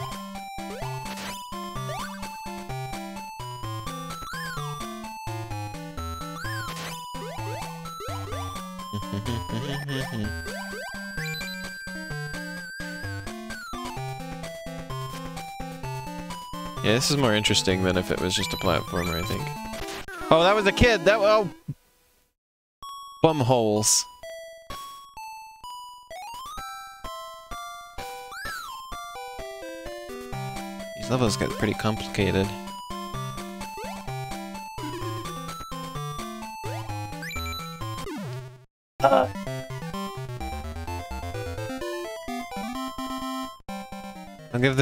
This is more interesting than if it was just a platformer, I think. Oh, that was a kid! That oh Bum holes. These levels get pretty complicated.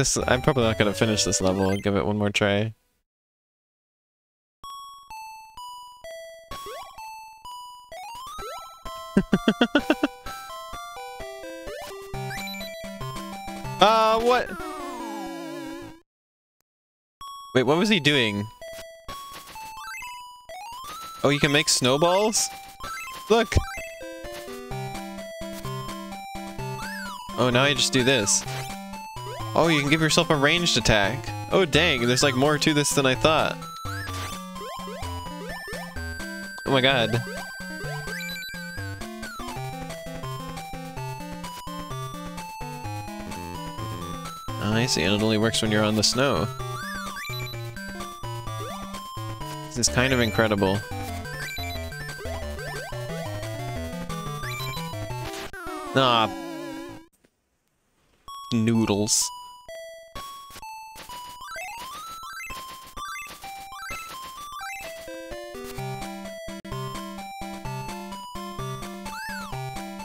This- I'm probably not gonna finish this level, I'll give it one more try. Uh, what? Wait, what was he doing? Oh, you can make snowballs? Look! Oh, now I just do this. Oh, you can give yourself a ranged attack. Oh, dang, there's like more to this than I thought. Oh my god. Oh, I see, and it only works when you're on the snow. This is kind of incredible. Ah. Noodles.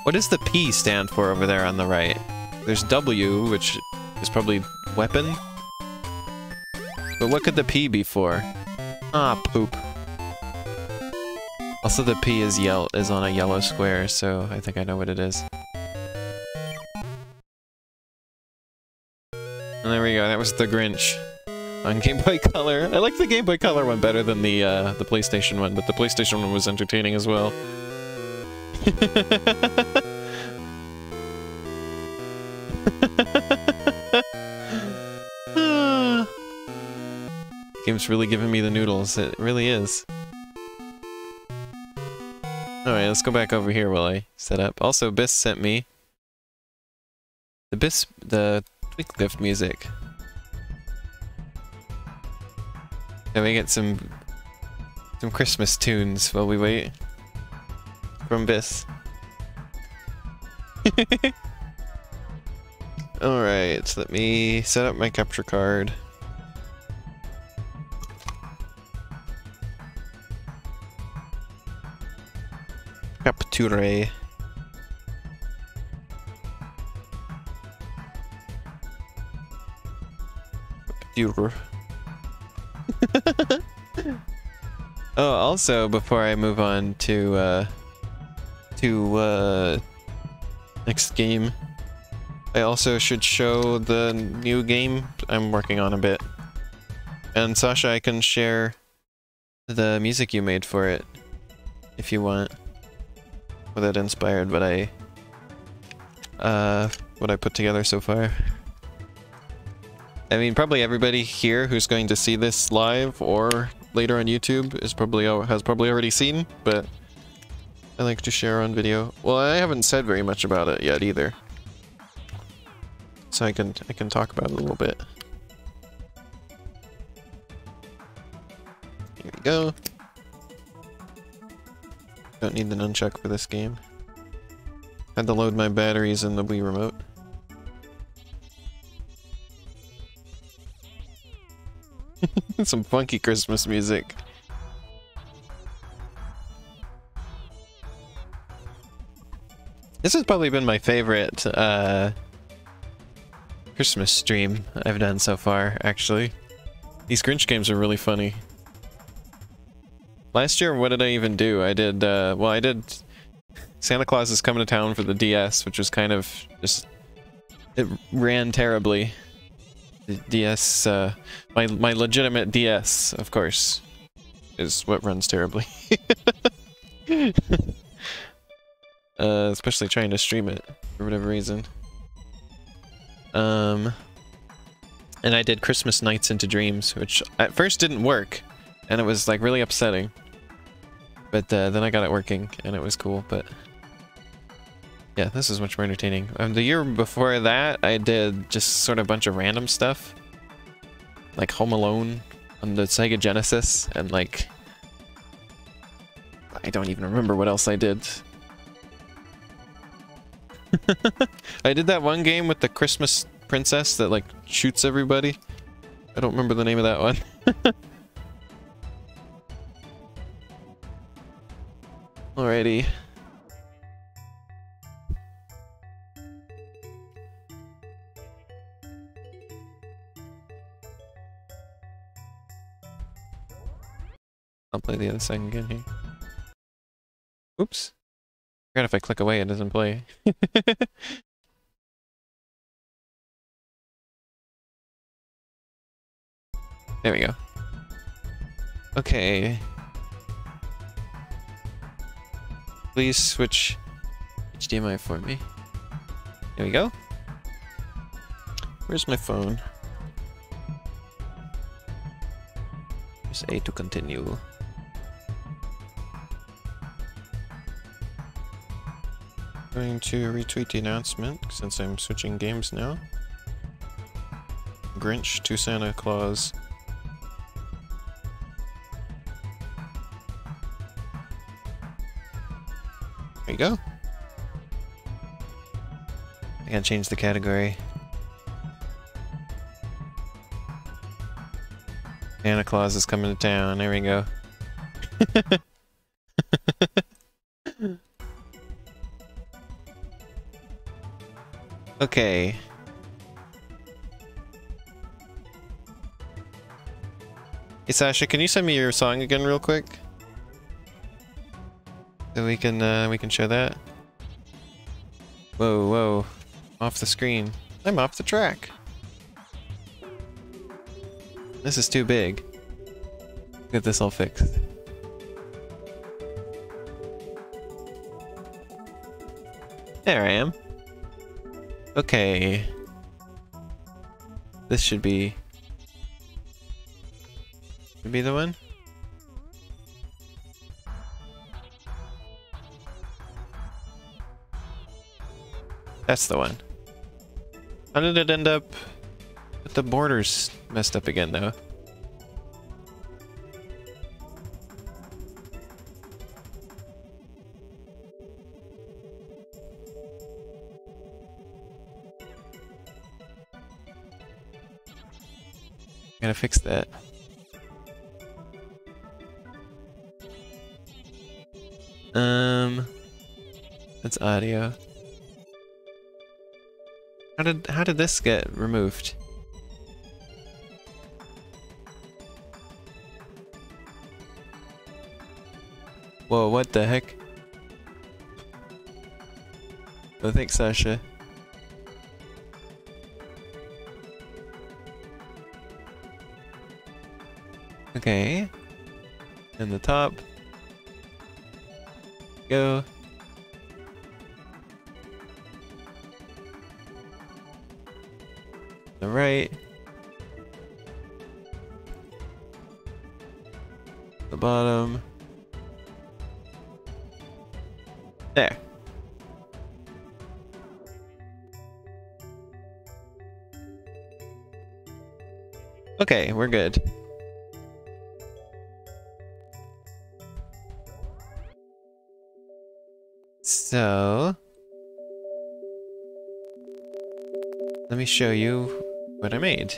What does the P stand for over there on the right? There's W, which is probably weapon? But what could the P be for? Ah, poop. Also, the P is yell is on a yellow square, so I think I know what it is. And there we go. That was the Grinch on Game Boy Color. I like the Game Boy Color one better than the uh, the PlayStation one, but the PlayStation one was entertaining as well. Game's really giving me the noodles. It really is. Alright, let's go back over here while I set up. Also, Biss sent me the Biss, the Twinklift music. Can we get some some Christmas tunes while we wait? From Biss. Alright, let me set up my capture card. Capture. Capture. oh, also, before I move on to, uh, to, uh, next game, I also should show the new game I'm working on a bit. And Sasha, I can share the music you made for it, if you want. What that inspired what I, uh, what I put together so far. I mean, probably everybody here who's going to see this live or later on YouTube is probably has probably already seen, but I like to share on video. Well, I haven't said very much about it yet either, so I can I can talk about it a little bit. Here we go. Don't need the nunchuck for this game. Had to load my batteries in the Wii remote. Some funky Christmas music. This has probably been my favorite uh, Christmas stream I've done so far, actually. These Grinch games are really funny. Last year, what did I even do? I did, uh, well, I did Santa Claus is Coming to Town for the DS, which was kind of just, it ran terribly. The DS, uh, my, my legitimate DS, of course, is what runs terribly. uh, especially trying to stream it for whatever reason. Um, and I did Christmas Nights into Dreams, which at first didn't work, and it was like really upsetting. But uh, then I got it working, and it was cool. But yeah, this is much more entertaining. Um, the year before that, I did just sort of a bunch of random stuff, like Home Alone on the Sega Genesis, and like I don't even remember what else I did. I did that one game with the Christmas princess that like shoots everybody. I don't remember the name of that one. Alrighty. I'll play the other side again here. Oops. Forgot if I click away it doesn't play. there we go. Okay. Please switch HDMI for me. There we go. Where's my phone? Press A to continue. Going to retweet the announcement since I'm switching games now. Grinch to Santa Claus. There you go. I gotta change the category. Santa Claus is coming to town. There we go. okay. Hey Sasha, can you send me your song again real quick? So we can uh, we can show that. Whoa, whoa. Off the screen. I'm off the track. This is too big. Get this all fixed. There I am. Okay. This should be... Should be the one? That's the one. How did it end up with the borders messed up again, though? Gotta fix that. Um, that's audio. How did how did this get removed? Whoa, what the heck? Oh, thanks, Sasha. Okay. And the top. Go. The right. The bottom. There. Okay, we're good. So... Let me show you what I made.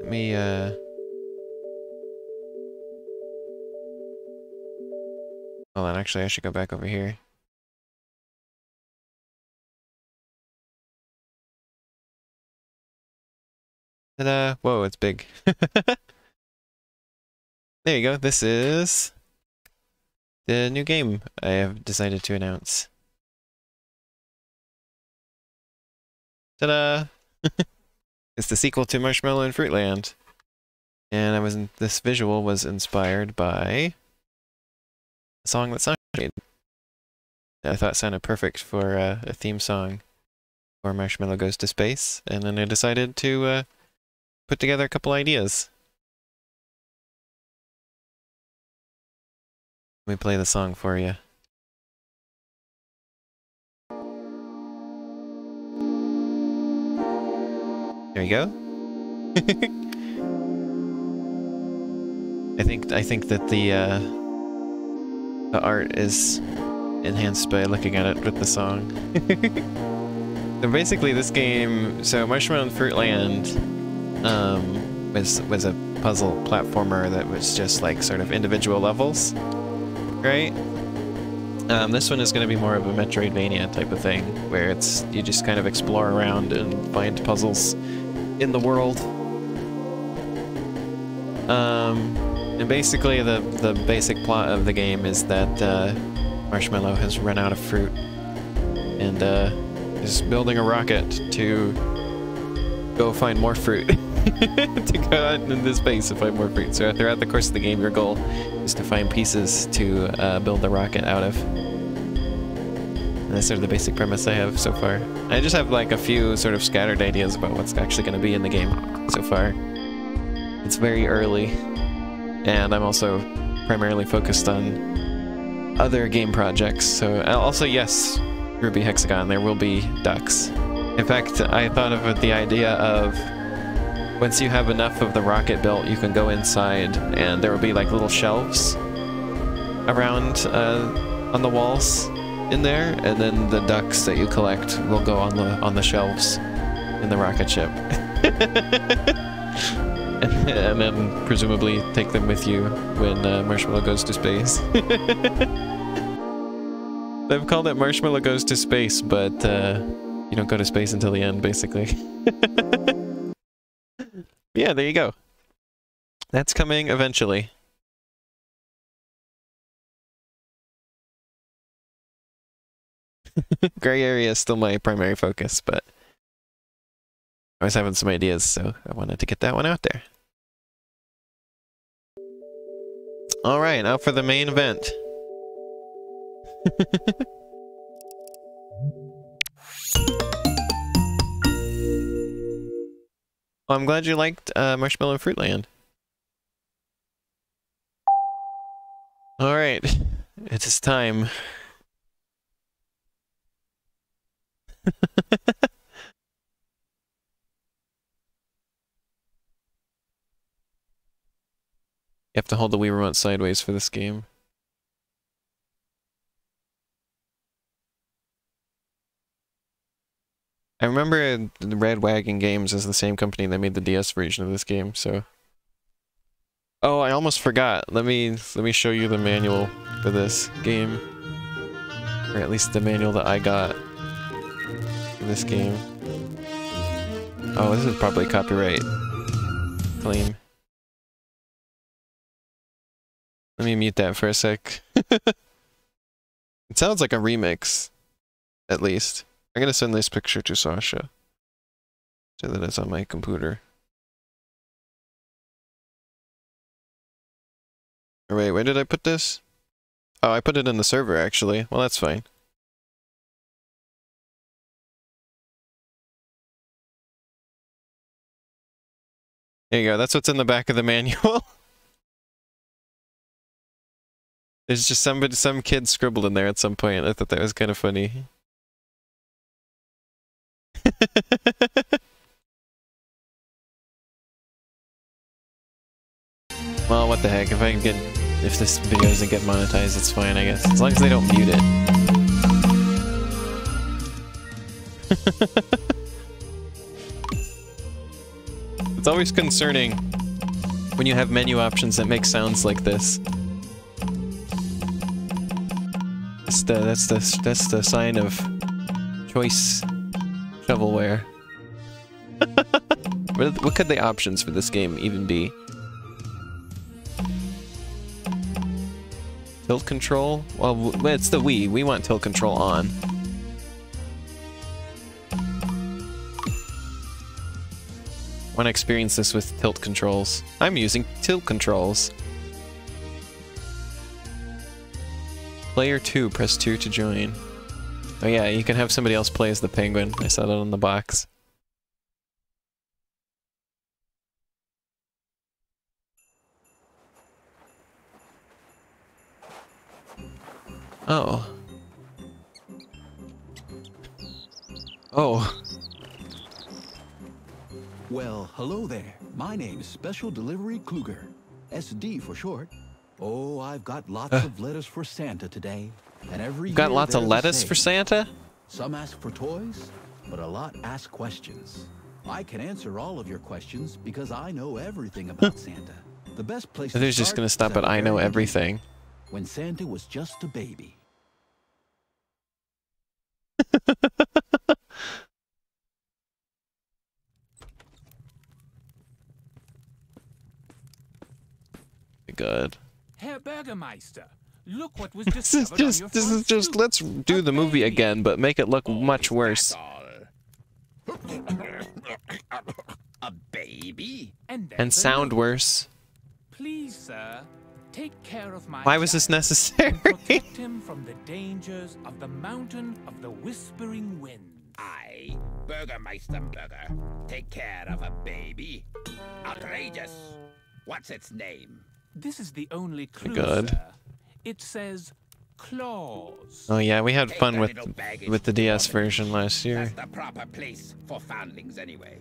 Let me, uh... Hold on, actually I should go back over here. Ta-da! Whoa, it's big. there you go. This is the new game I have decided to announce. Ta-da! it's the sequel to Marshmallow and Fruitland. And I was in, this visual was inspired by a song that made. I thought sounded perfect for uh, a theme song for Marshmallow Goes to Space, and then I decided to uh, put together a couple ideas. Let me play the song for you. There you go. I think I think that the uh, the art is enhanced by looking at it with the song. so basically, this game, so Marshmallow and Fruitland, um, was was a puzzle platformer that was just like sort of individual levels, right? Um, this one is going to be more of a Metroidvania type of thing, where it's you just kind of explore around and find puzzles in the world. Um, and basically, the the basic plot of the game is that uh, Marshmallow has run out of fruit and uh, is building a rocket to go find more fruit. to go out into space to find more fruit. So throughout the course of the game, your goal is to find pieces to uh, build the rocket out of. And that's sort of the basic premise I have so far. I just have like a few sort of scattered ideas about what's actually going to be in the game so far. It's very early, and I'm also primarily focused on other game projects. So uh, also, yes, Ruby Hexagon, there will be ducks. In fact, I thought of the idea of once you have enough of the rocket built, you can go inside and there will be like little shelves around uh, on the walls in there, and then the ducks that you collect will go on the on the shelves in the rocket ship. and then presumably take them with you when uh, Marshmallow goes to space. They've called it Marshmallow Goes to Space, but uh, you don't go to space until the end, basically. yeah, there you go. That's coming eventually. Gray area is still my primary focus, but I was having some ideas, so I wanted to get that one out there. Alright, now for the main event. well, I'm glad you liked uh, Marshmallow Fruitland. Alright, it is time. You have to hold the Wii Remote sideways for this game. I remember Red Wagon Games is the same company that made the DS version of this game, so... Oh, I almost forgot. Let me let me show you the manual for this game. Or at least the manual that I got for this game. Oh, this is probably copyright claim. Let me mute that for a sec. it sounds like a remix, at least. I'm gonna send this picture to Sasha. So that it's on my computer. Or wait, where did I put this? Oh, I put it in the server, actually. Well, that's fine. There you go, that's what's in the back of the manual. There's just somebody, some kid scribbled in there at some point. I thought that was kind of funny. well, what the heck? If I can get, if this video doesn't get monetized, it's fine, I guess. As long as they don't mute it. it's always concerning when you have menu options that make sounds like this. That's the that's the that's the sign of choice shovelware. what, what could the options for this game even be? Tilt control? Well, it's the Wii. We want tilt control on. Want to experience this with tilt controls? I'm using tilt controls. Player 2, press 2 to join. Oh yeah, you can have somebody else play as the penguin. I saw that on the box. Oh. Oh. Well, hello there. My name's Special Delivery Kluger. SD for short. Oh, I've got lots uh. of letters for Santa today. And every Got year lots of lettuce for. Santa? Some ask for toys, but a lot ask questions. I can answer all of your questions because I know everything about Santa. The best place to They're just gonna stop at at I know everything. When Santa was just a baby. Good. Herr Bürgermeister, look what was This is discovered on your just this is just stoop. let's do the movie again, but make it look oh, much worse. A baby? And, And there's sound another. worse. Please, sir, take care of my Why was this child necessary? and protect him from the dangers of the mountain of the whispering wind. I, Burgermeister Burger, take care of a baby. Outrageous. What's its name? This is the only clue, Good. sir. It says claws. Oh yeah, we had Take fun with with the DS orphanage. version last year. That's the proper place for foundlings anyway.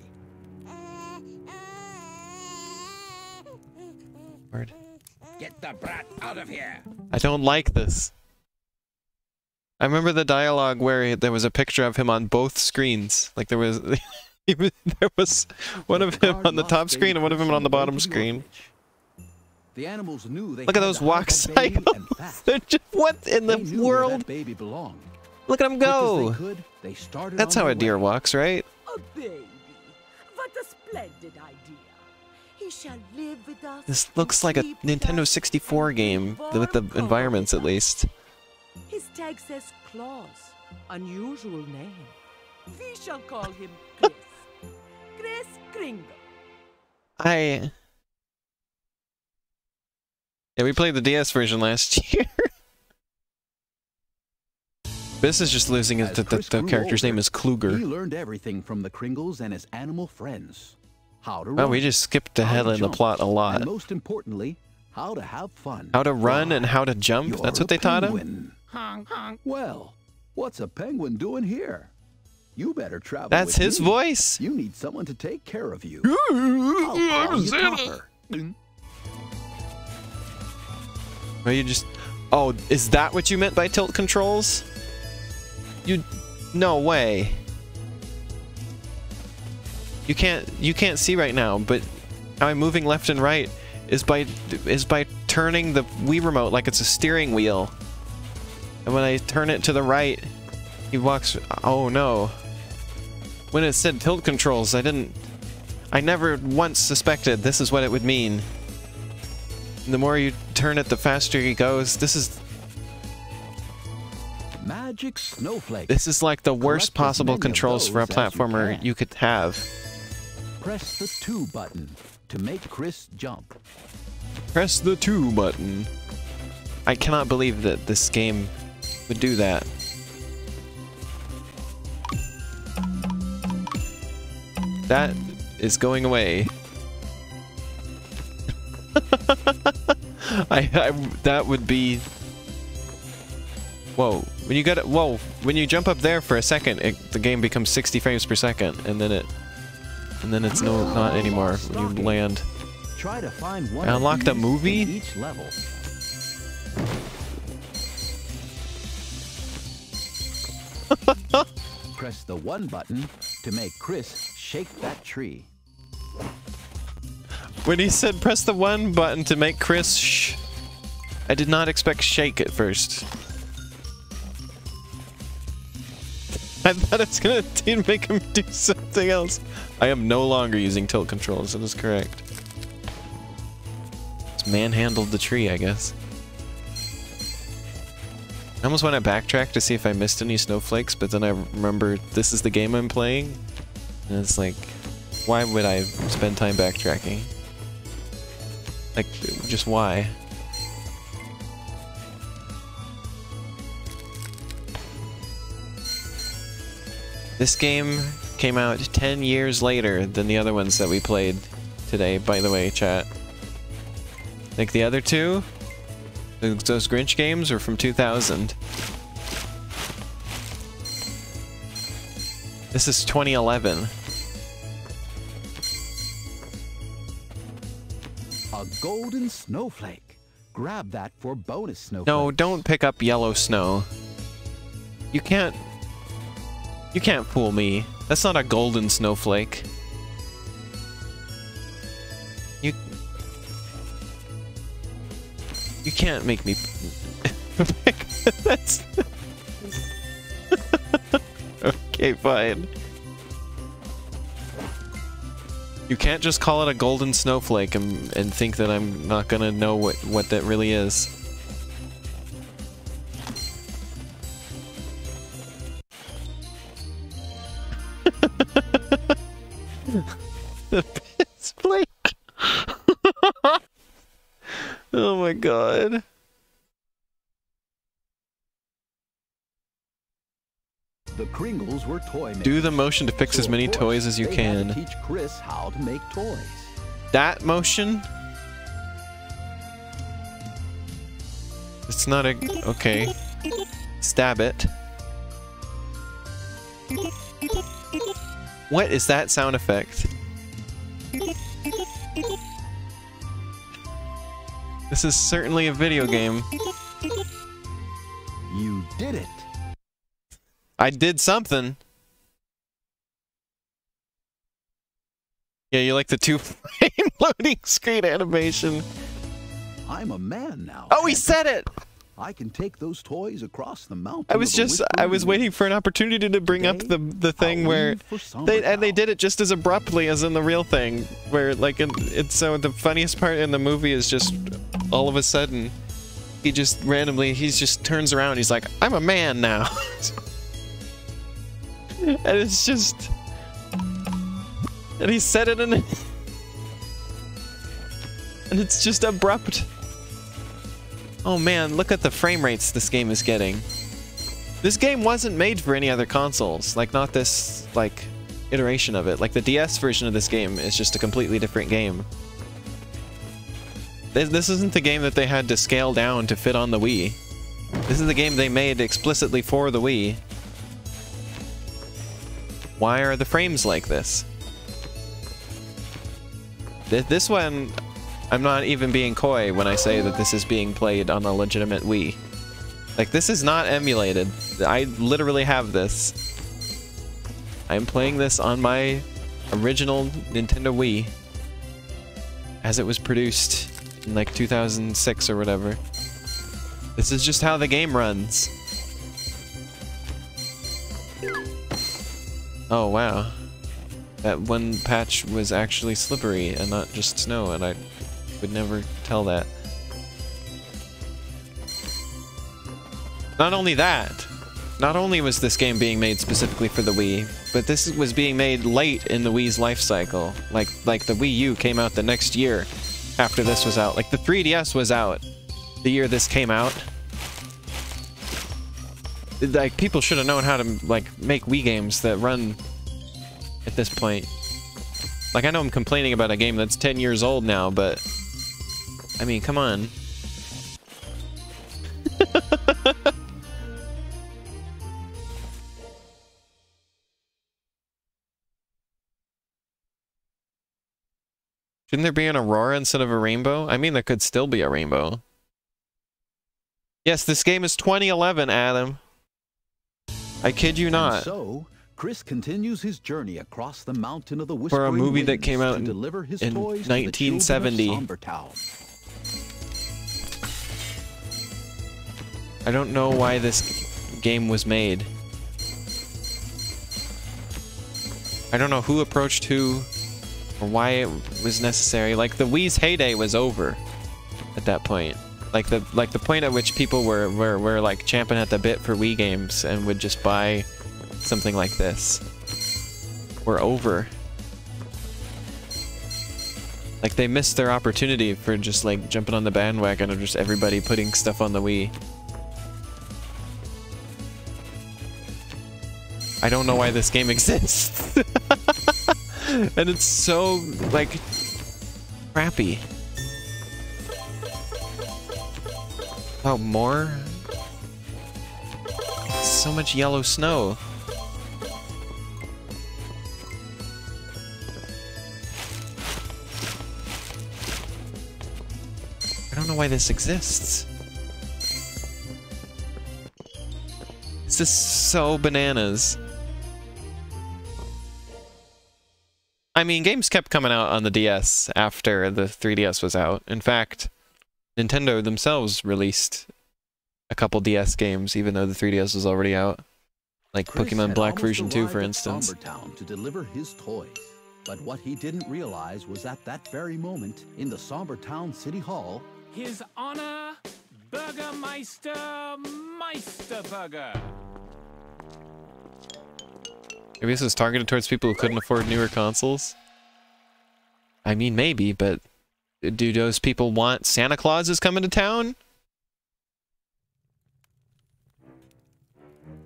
Word. Get the brat out of here. I don't like this. I remember the dialogue where there was a picture of him on both screens. Like there was, was- there was one of him on the top screen and one of him on the bottom screen. The animals knew they Look at those to hide walk baby cycles. They're just what in the They knew where world? baby belonged. Look at them Quick as they go. could, they That's how a deer way. walks, right? A baby. What a splendid idea. He shall live with us. This looks like a Nintendo 64 game with the environments at least. His tag says Claus. Unusual name. We shall call him Chris. Chris Kringle. I. Yeah, we played the DS version last year. this is just losing it the, the character's name is Kluger. He learned everything from the Kringles and his animal friends. How to Well, run, we just skipped ahead in the plot a lot. And most importantly, how to have fun. How to run Why? and how to jump. You're That's what they taught him. penguin. Honk, honk. Well, what's a penguin doing here? You better travel. That's his me. voice. You need someone to take care of you. I'll call Or you just. Oh, is that what you meant by tilt controls? You. No way. You can't. You can't see right now, but how I'm moving left and right is by is by turning the Wii remote like it's a steering wheel. And when I turn it to the right, he walks. Oh no. When it said tilt controls, I didn't. I never once suspected this is what it would mean. The more you turn it, the faster he goes. This is Magic snowflake. this is like the worst Collect possible controls for a as you platformer you could have. Press the two button to make Chris jump. Press the two button. I cannot believe that this game would do that. That is going away. I, I that would be Whoa, when you get it whoa, when you jump up there for a second, it, the game becomes 60 frames per second and then it and then it's no not anymore when you land. Try to find one. I unlocked a movie? each level. Press the one button to make Chris shake that tree. When he said press the one button to make Chris shh, I did not expect shake at first. I thought it's gonna make him do something else. I am no longer using tilt controls, that is correct. It's manhandled the tree, I guess. I almost want to backtrack to see if I missed any snowflakes, but then I remember this is the game I'm playing. And it's like, why would I spend time backtracking? Like, just why? This game came out 10 years later than the other ones that we played today, by the way, chat. Like the other two, those Grinch games were from 2000. This is 2011. A golden snowflake. Grab that for bonus snowflake. No, don't pick up yellow snow. You can't... You can't fool me. That's not a golden snowflake. You... You can't make me... That's... okay, fine. You can't just call it a golden snowflake and, and think that I'm not gonna know what, what that really is. the piss flake. oh my god. The Kringles were toy makers. Do the motion to fix So as many course, toys as you had to can. teach Chris how to make toys. That motion? It's not a... okay. Stab it. What is that sound effect? This is certainly a video game. I did something. Yeah, you like the two frame loading screen animation. I'm a man now. Oh, he said it! I can take those toys across the mountain. I was just I was waiting for an opportunity to bring up the the thing where they and they did it just as abruptly as in the real thing where like it, it's so the funniest part in the movie is just all of a sudden he just randomly he just turns around he's like I'm a man now. and it's just and he said it in and it's just abrupt. Oh man, look at the frame rates this game is getting. This game wasn't made for any other consoles, like not this like iteration of it. Like the DS version of this game is just a completely different game. This isn't the game that they had to scale down to fit on the Wii. This is the game they made explicitly for the Wii. Why are the frames like this? Th- This one, I'm not even being coy when I say that this is being played on a legitimate Wii. Like, this is not emulated. I literally have this. I'm playing this on my original Nintendo Wii. As it was produced in like 2006 or whatever. This is just how the game runs. Oh, wow. That one patch was actually slippery and not just snow, and I would never tell that. Not only that, not only was this game being made specifically for the Wii, but this was being made late in the Wii's life cycle. Like, like the Wii U came out the next year after this was out. Like the 3DS was out the year this came out. Like people should have known how to like make Wii games that run at this point. Like I know I'm complaining about a game that's 10 years old now, but I mean, come on. Shouldn't there be an aurora instead of a rainbow? I mean, there could still be a rainbow. Yes, this game is 2011, Adam. I kid you And not. so, Chris continues his journey across the mountain of the For a Whispering movie that came out in- deliver his in toys to the children of 1970. I don't know why this game was made. I don't know who approached who or why it was necessary. Like the Wii's heyday was over at that point. Like the like the point at which people were were, were like champing at the bit for Wii games and would just buy something like this. We're over. Like they missed their opportunity for just like jumping on the bandwagon of just everybody putting stuff on the Wii. I don't know why this game exists. and it's so like crappy. Oh, more? So much yellow snow. I don't know why this exists. This is so bananas. I mean, games kept coming out on the DS after the 3DS was out. In fact, Nintendo themselves released a couple DS games, even though the 3DS was already out. Like Chris Pokemon Black almost version 2, for instance. To deliver his toys. But what he didn't realize was at that very moment, in the Somber Town City Hall, His Honor, Burgermeister Meisterburger. Maybe this is targeted towards people who couldn't afford newer consoles? I mean, maybe, but do those people want Santa Claus is coming to town?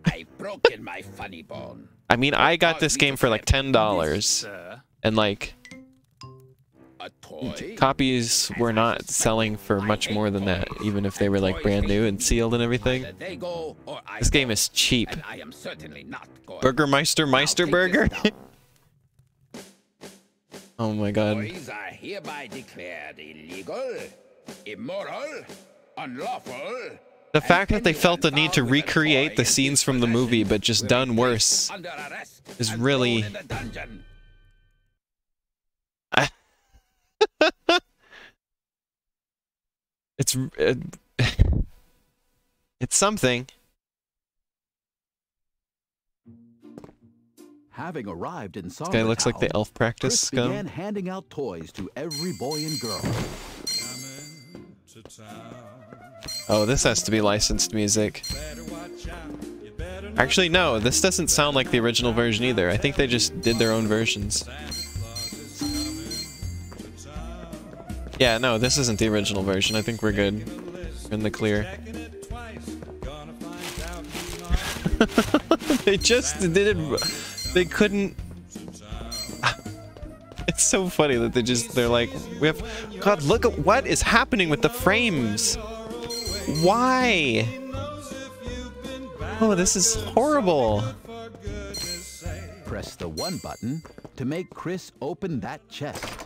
I've broken my funny bone. I mean, I got this game for like $10, uh, and like, copies were not selling for much more than that, even if they were like brand new and sealed and everything. Either they go or I This game is cheap. And I am certainly not going. Burgermeister Now, oh my god. Toys are hereby declared illegal, immoral, unlawful. The fact that they felt the need to recreate the scenes from the movie, but just done worse, is really- thrown in the dungeon. it's uh, it's something. Having arrived in This guy looks like the elf practice Chris scum. began handing out toys to every boy and girl. Oh, this has to be licensed music. Actually, no, this doesn't sound like the original version either. I think they just did their own versions. Yeah, no, this isn't the original version. I think we're good. We're in the clear. they just did it. They couldn't. It's so funny that they just, they're like, we have, God, look at what is happening with the frames. Why? Oh, this is horrible. Press the one button to make Chris open that chest.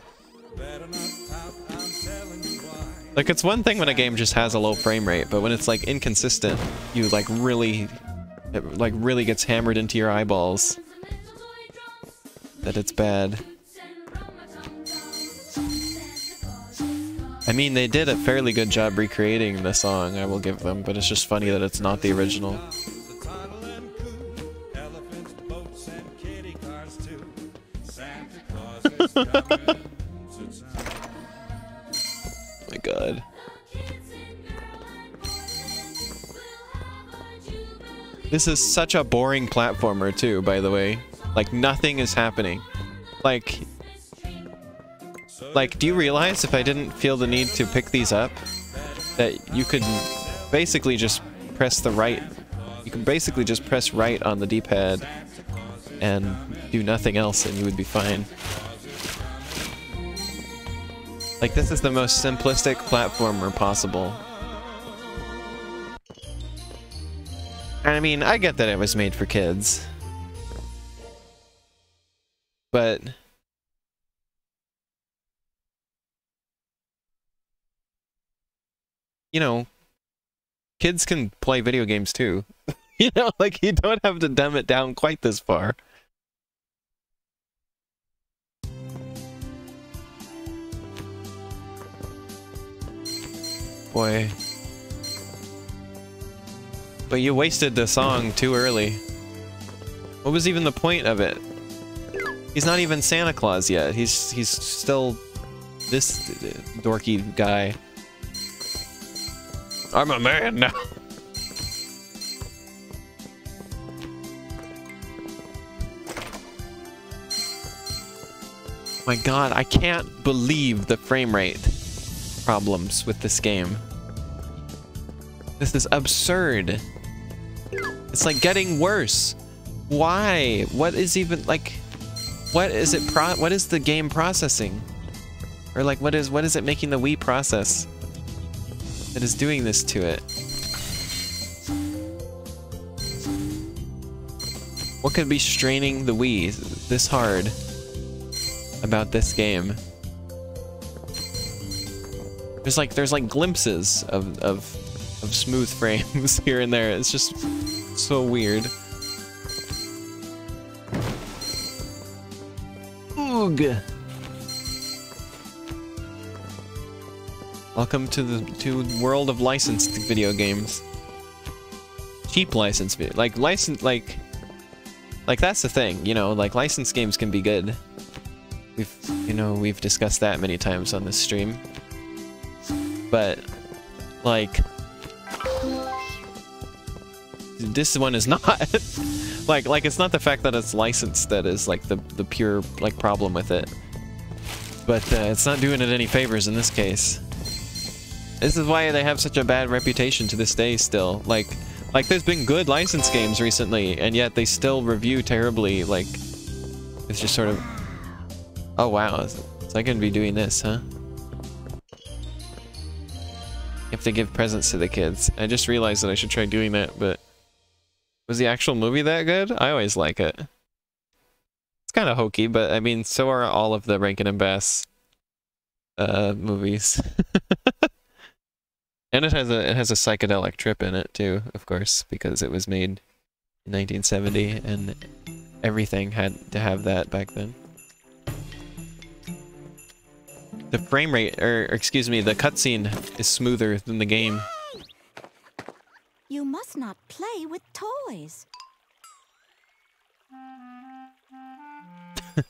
Like, it's one thing when a game just has a low frame rate, but when it's, like, inconsistent, you, like, really, it, like, really gets hammered into your eyeballs. That it's bad. I mean, they did a fairly good job recreating the song, I will give them, but it's just funny that it's not the original. my god. This is such a boring platformer too, by the way. Like nothing is happening. Like like do you realize if I didn't feel the need to pick these up that you could basically just press the right you can basically just press right on the D-pad and do nothing else and you would be fine. Like this is the most simplistic platformer possible. And I mean, I get that it was made for kids. But you know, kids can play video games too. you know, like you don't have to dumb it down quite this far. Boy. But you wasted the song too early. What was even the point of it? He's not even Santa Claus yet. He's he's still this dorky guy. I'm a man now. My god, I can't believe the frame rate problems with this game. This is absurd. It's like getting worse. Why? What is even like what is it pro what is the game processing? Or like what is what is it making the Wii process that is doing this to it? What could be straining the Wii this hard about this game? There's like there's like glimpses of of of smooth frames here and there. It's just so weird. Oog. Welcome to the to world of licensed video games. Cheap license video, like license, like, like that's the thing, you know, like licensed games can be good. We've, you know, we've discussed that many times on this stream. But, like, this one is not. like, like it's not the fact that it's licensed that is like the the pure like problem with it. But uh, it's not doing it any favors in this case. This is why they have such a bad reputation to this day still. Like, like there's been good licensed games recently, and yet they still review terribly. Like, it's just sort of, oh wow, is I gonna be doing this, huh? You have to give presents to the kids. I just realized that I should try doing that, but was the actual movie that good? I always like it. It's kind of hokey, but I mean, so are all of the Rankin and Bass uh, movies. and it has a it has a psychedelic trip in it too, of course, because it was made in 1970 and everything had to have that back then. The frame rate, or excuse me, the cutscene is smoother than the game. You must not play with toys.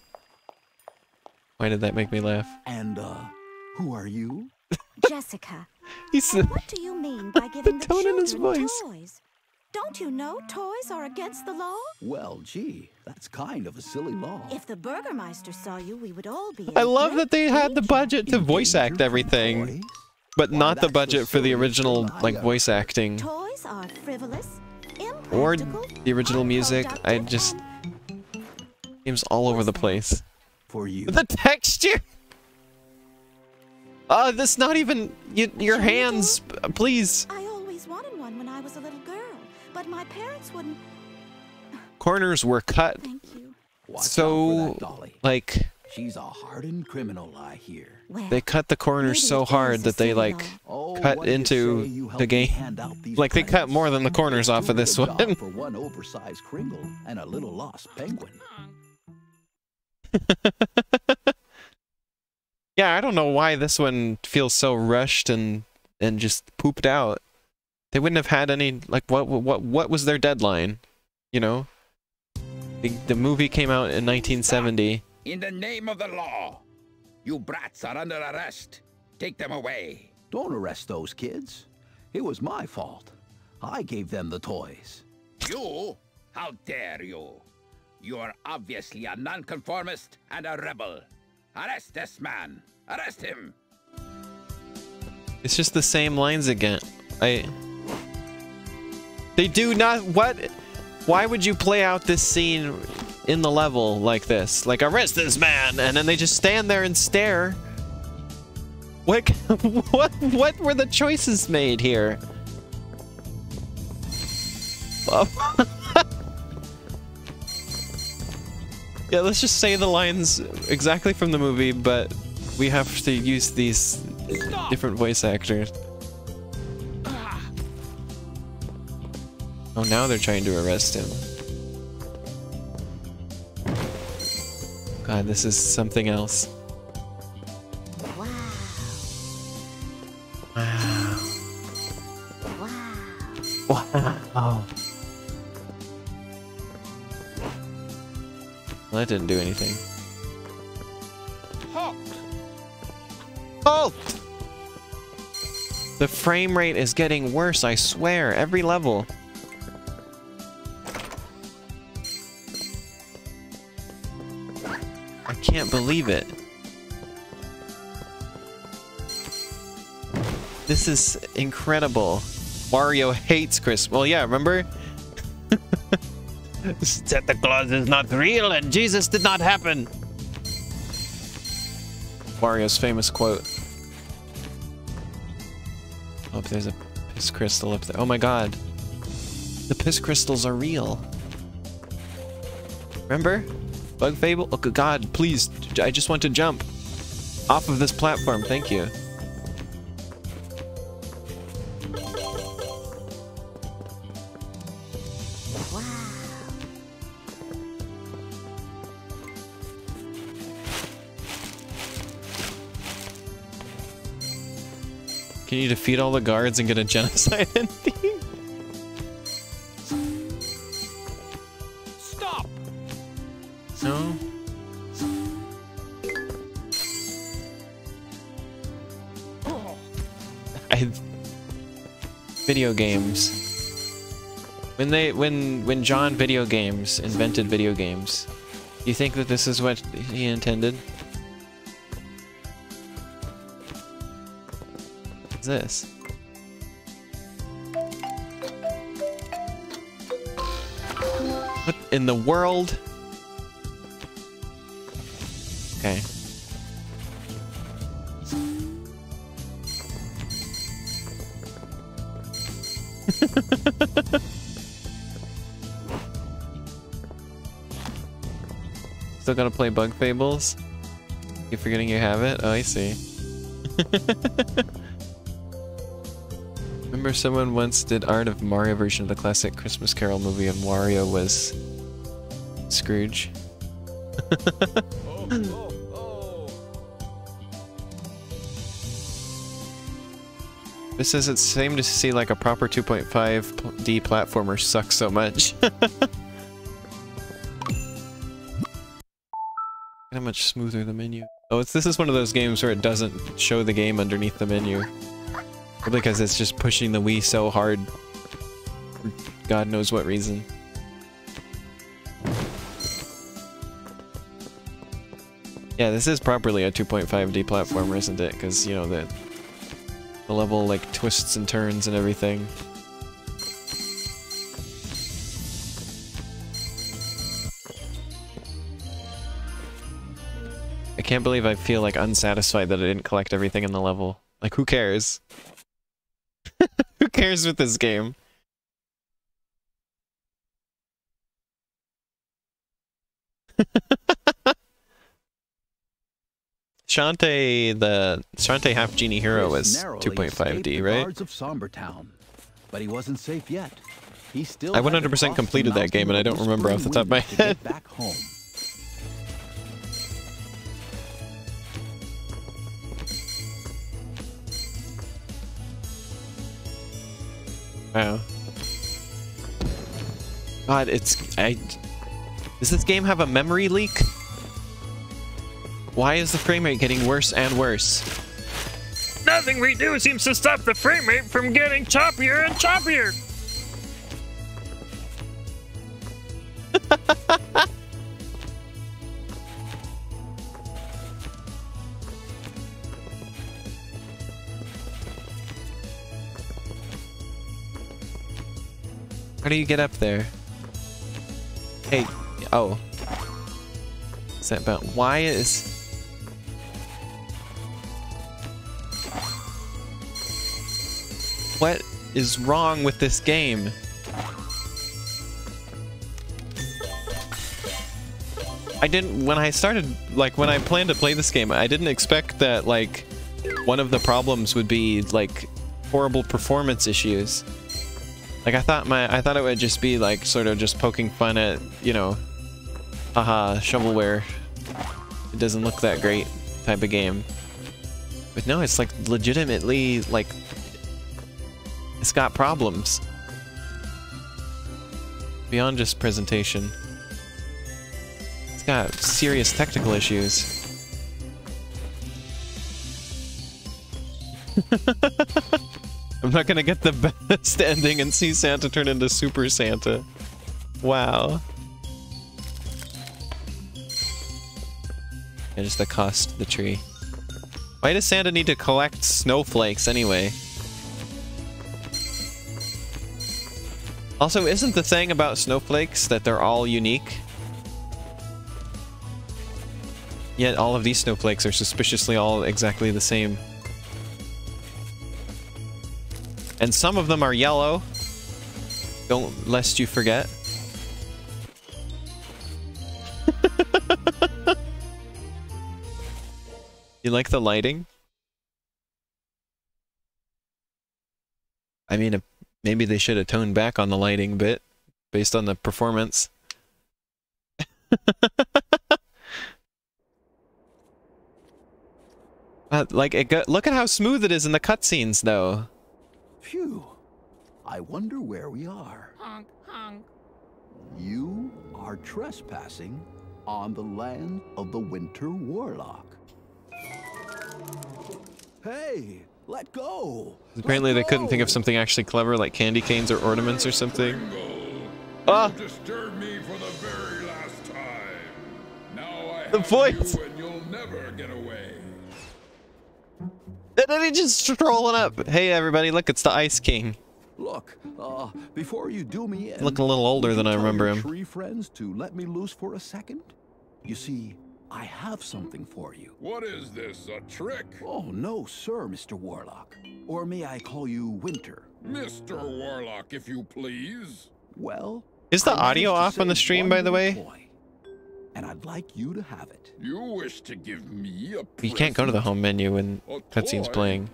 Why did that make me laugh? And, uh, who are you? Jessica, He's what do you mean by giving the, tone in his children voice. toys? Don't you know toys are against the law? Well, gee, that's kind of a silly law. If the Burgermeister saw you, we would all be. I love that they had the budget to voice act everything, but Why, not the that's the budget for the original like voice acting Toys are frivolous, or the original music. I just and games all over the place. For you. The texture. Uh, that's not even you, your hands, p- please. I always wanted one when I was a little girl, but my parents wouldn't. Corners were cut Thank you. Watch out for so that dolly. like She's a hardened criminal, I hear. Well, they cut the corners so hard that they like. Oh, cut what do you into you the game. hand out these Like they cut more than the corners off of this good a job one. for one oversized Kringle and a little lost penguin. Yeah, I don't know why this one feels so rushed and and just pooped out. They wouldn't have had any like what what what was their deadline? You know, the the movie came out in 1970. In the name of the law, you brats are under arrest. Take them away. Don't arrest those kids. It was my fault. I gave them the toys. You? How dare you? You are obviously a nonconformist and a rebel. Arrest this man. Arrest him. It's just the same lines again. I. They do not. What? Why would you play out this scene in the level like this? Like arrest this man, and then they just stand there and stare. What? What? What were the choices made here? Yeah, let's just say the lines exactly from the movie, but we have to use these different voice actors. Oh, now they're trying to arrest him. God, this is something else. Wow. Wow. Wow. Well, that didn't do anything. Halt! Halt! The frame rate is getting worse, I swear, every level. Believe it. This is incredible. Mario hates Chris. Well, yeah, remember? Santa Claus is not real and Jesus did not happen. Mario's famous quote. Oh, there's a piss crystal up there. Oh my god. The piss crystals are real. Remember? Bug Fable? Oh god, please. I just want to jump. Off of this platform, thank you. Can you defeat all the guards and get a genocide ending? Video games. When they when when John Video Games invented video games, you think that this is what he intended? What's this? What in the world? Still gotta play Bug Fables? You forgetting you have it? Oh, I see. Remember someone once did art of Mario version of the classic Christmas Carol movie and Wario was Scrooge? This says it's same to see like a proper 2.5D platformer sucks so much. much smoother the menu. Oh, it's this is one of those games where it doesn't show the game underneath the menu. Because it's just pushing the Wii so hard. For God knows what reason. Yeah, this is properly a 2.5D platformer, isn't it? Because, you know, the, the level, like, twists and turns and everything. Can't believe I feel, like, unsatisfied that I didn't collect everything in the level. Like, who cares? who cares with this game? Shantae, the Shantae Half Genie Hero was 2.5D, escaped the right? guards of Somber Town, but he wasn't safe yet. He still I 100% completed that game, and I don't remember off the top of my head. Back home. Wow. God, it's I. Does this game have a memory leak? Why is the frame rate getting worse and worse? Nothing we do seems to stop the frame rate from getting choppier and choppier. do you get up there? Hey, oh. Is that about why is What is wrong with this game? I didn't when I started like when I planned to play this game, I didn't expect that like one of the problems would be like horrible performance issues. Like I thought my I thought it would just be like sort of just poking fun at, you know, haha, shovelware. It doesn't look that great type of game. But no, it's like legitimately like it's got problems. Beyond just presentation. It's got serious technical issues. I'm not gonna get the best ending and see Santa turn into Super Santa. Wow. And the cost of the tree. Why does Santa need to collect snowflakes anyway? Also, isn't the thing about snowflakes that they're all unique? Yet all of these snowflakes are suspiciously all exactly the same. And some of them are yellow. Don't lest you forget. you like the lighting? I mean, maybe they should have toned back on the lighting bit based on the performance. Like, it go look at how smooth it is in the cutscenes, though. Phew. I wonder where we are. Honk, honk. You are trespassing on the land of the Winter Warlock. Hey, let go! Apparently they couldn't think of something actually clever like candy canes or ornaments or something. Ah! You disturbed me for the very last time. Now I The have voice. you and you'll never get away. And then he just strolling up. Hey everybody, look, it's the Ice King. Look, uh, before you do me in, Looking a little older than I remember him. Tree friends to let me loose for a second. You see, I have something for you. What is this, a trick? Oh no, sir, Mr. Warlock. Or may I call you Winter? Mr. Warlock, if you please. Well, Is the I audio off on the stream, by the way? toy, and I'd like you to have it. You wish to give me a You can't go to the home menu when A cutscene's playing.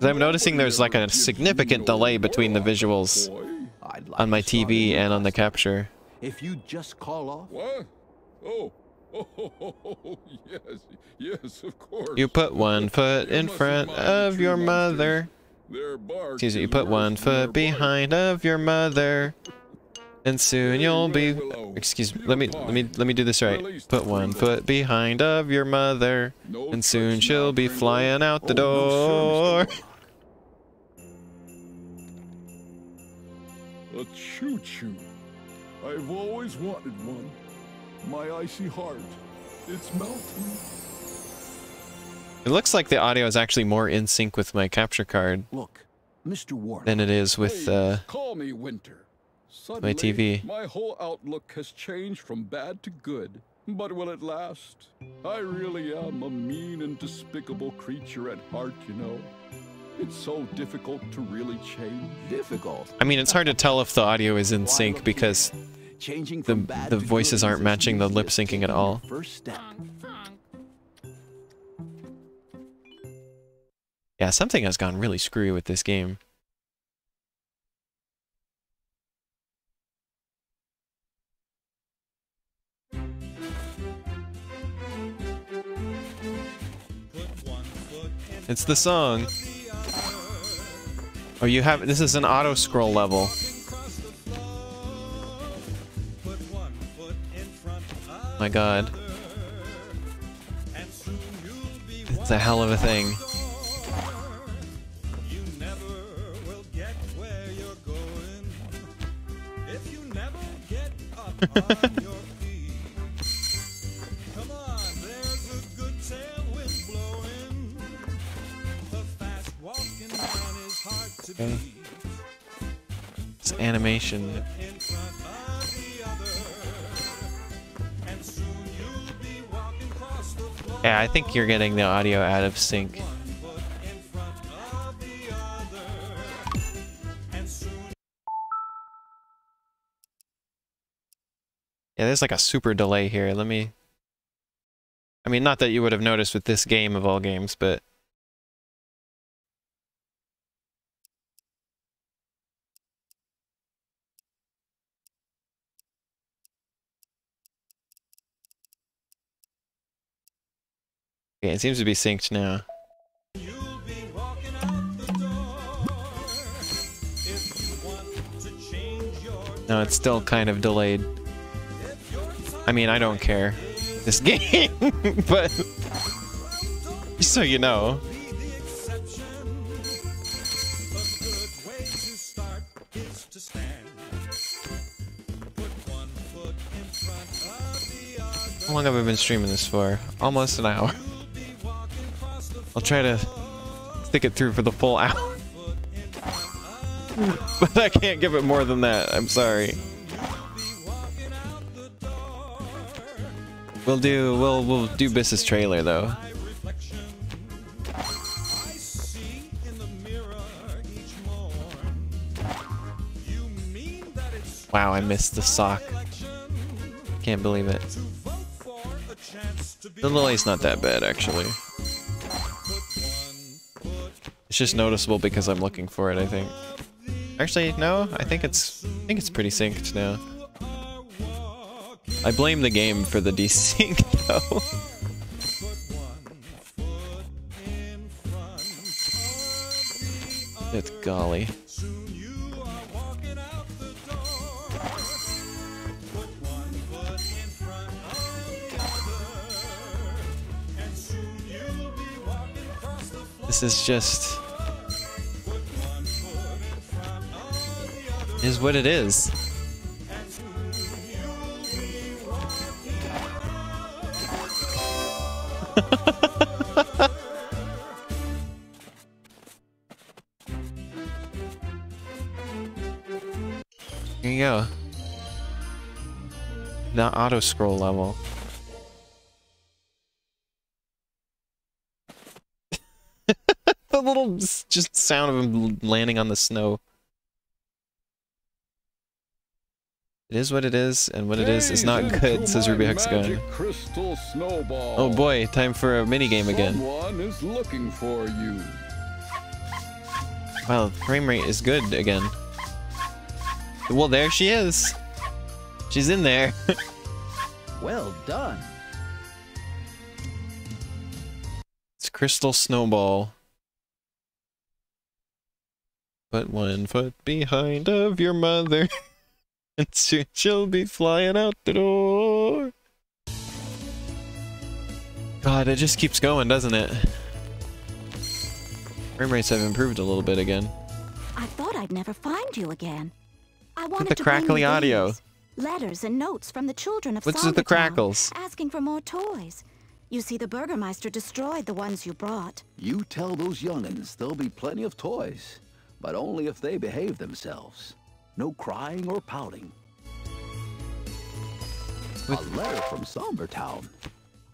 I'm noticing there's like a significant delay between the visuals like on my to start a TV and on the capture. If you just call off, What? Oh. Oh, yes, yes, of course. You put one foot You in front of your mother. Their bark Excuse me, you put one foot behind of your mother. And soon you'll be excuse me, let me let me let me do this right. Put one foot behind of your mother. And soon she'll be flying out the Oh, no, sir, Mr. door. A choo-choo. I've always wanted one. My icy heart. It's melting. It looks like the audio is actually more in sync with my capture card Look, Mr. Warlock. than it is with uh call me Winter. Suddenly, TV. My whole outlook has changed from bad to good. But will it last? I really am a mean and despicable creature at heart, you know. It's so difficult to really change. Difficult. I mean it's hard to tell if the audio is in sync because here. Changing the- bad the voices aren't matching the lip syncing at all. First step. Honk, honk. yeah, something has gone really screwy with this game. It's the song. Oh, you have this is an auto scroll level. My god. It's a hell of a thing. animation. Yeah, I think you're getting the audio out of sync. Yeah, there's like a super delay here. Let me... I mean, not that you would have noticed with this game of all games, but... Yeah, it seems to be synced now. No, it's still kind of delayed. I mean, I don't care. This game, but... So you know. How long have I been streaming this for? Almost an hour. I'll try to stick it through for the full hour. but I can't give it more than that. I'm sorry. We'll do we'll we'll do Biss's trailer though. Wow, I missed the sock. Can't believe it. The lily's not that bad actually. It's just noticeable because I'm looking for it, I think. Actually, no, I think it's I think it's pretty synced now. I blame the game for the desync though. It's golly. This is just is what it is. Here you go. The auto scroll level. Little s- just sound of him landing on the snow. It is what it is, and what it is is not good, says Ruby Hexagon. crystal snowball. Oh boy, time for a minigame again. Someone is looking for you. Wow, frame rate is good again. Well, there she is. She's in there. Well done. it's Crystal Snowball. Put one foot behind of your mother, and soon she'll be flying out the door. God, it just keeps going, doesn't it? Frame rates have improved a little bit again. I thought I'd never find you again. I wanted the to bring crackly you audio. these Letters and notes from the children of What's with the crackles? Asking for more toys. You see, the Burgermeister destroyed the ones you brought. You tell those young'uns there'll be plenty of toys, but only if they behave themselves. No crying or pouting. A letter from Sombertown.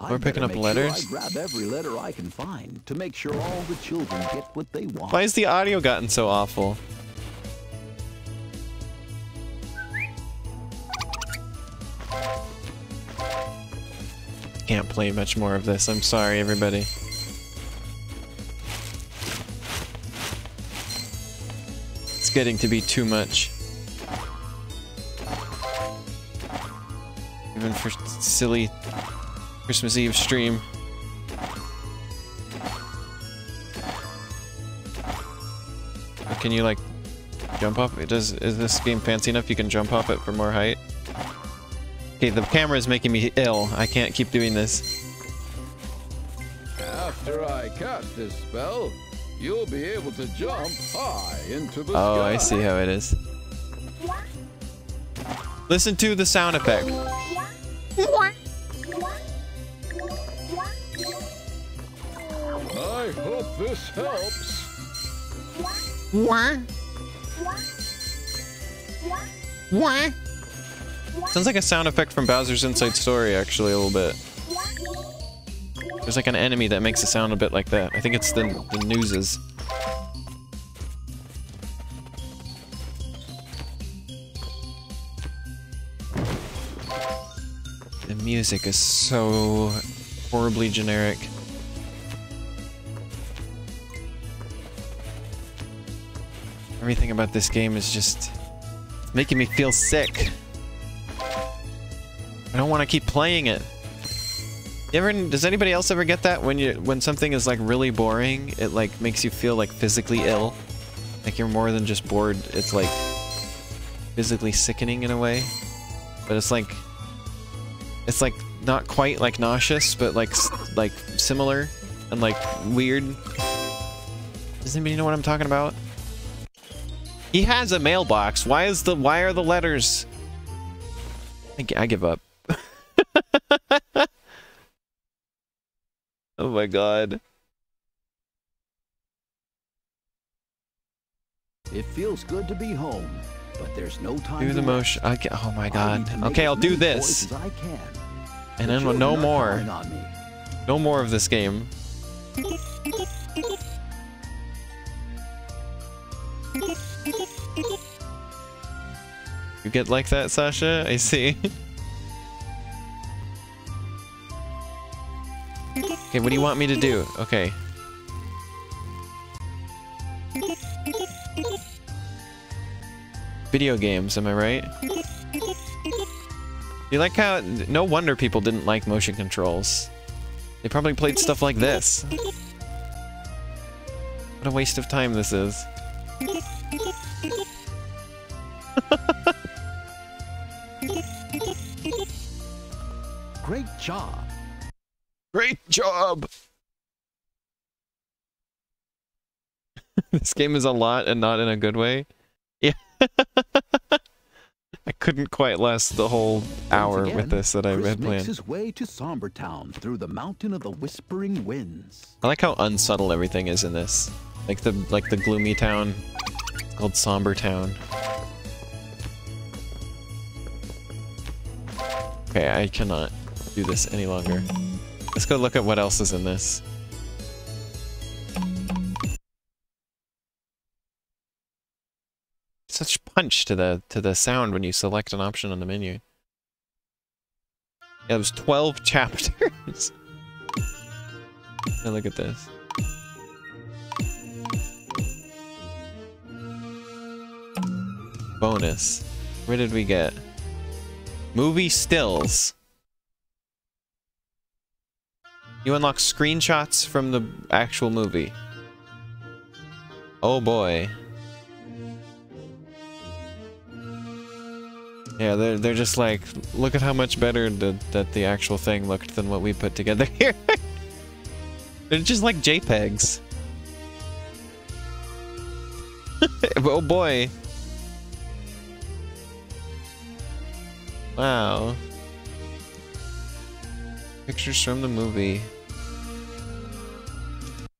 We're picking up make sure letters? I grab every letter I can find to make sure all the children get what they want. Why has the audio gotten so awful? Can't play much more of this. I'm sorry, everybody. Getting to be too much. Even for silly Christmas Eve stream. Can you like jump off? It does. Is this game fancy enough? You can jump off it for more height. Okay, the camera is making me ill. I can't keep doing this. After I cast this spell, you'll be able to jump high into the Oh, sky. I see how it is. Listen to the sound effect. I hope this helps. What? What? Sounds like a sound effect from Bowser's Inside Story, actually, a little bit. There's like an enemy that makes a sound a bit like that. I think it's the, the newses. The music is so horribly generic. Everything about this game is just making me feel sick. I don't want to keep playing it. Ever does anybody else ever get that when you when something is like really boring, it like makes you feel like physically ill? Like you're more than just bored, it's like physically sickening in a way. But it's like it's like not quite like nauseous, but like like similar and like weird. Does anybody know what I'm talking about? He has a mailbox. Why is the why are the letters? I, I give up. Oh my god. It feels good to be home, but there's no time Do the motion. I get, oh my god. need to make Okay, I'll do this. I can. And The then children no more. on me. No more of this game. You get like that, Sasha? I see. okay, what do you want me to do? Okay. Video games, am I right? You like how... No wonder people didn't like motion controls. They probably played stuff like this. What a waste of time this is. Great job. Great job! this game is a lot and not in a good way. Yeah. I couldn't quite last the whole hour Once with this that I Chris had makes planned. his way to Somber Town through the mountain of the whispering winds. I like how unsubtle everything is in this. Like the like the gloomy town. It's called Somber Town. Okay, I cannot do this any longer. Let's go look at what else is in this. Such punch to the to the sound when you select an option on the menu. Yeah, there's 12 chapters. Now look at this. Bonus. Where did we get? Movie stills. You unlock screenshots from the actual movie. Oh boy. Yeah, they're they're just like, look at how much better the, that the actual thing looked than what we put together here. they're just like JPEGs. oh boy. Wow. Pictures from the movie.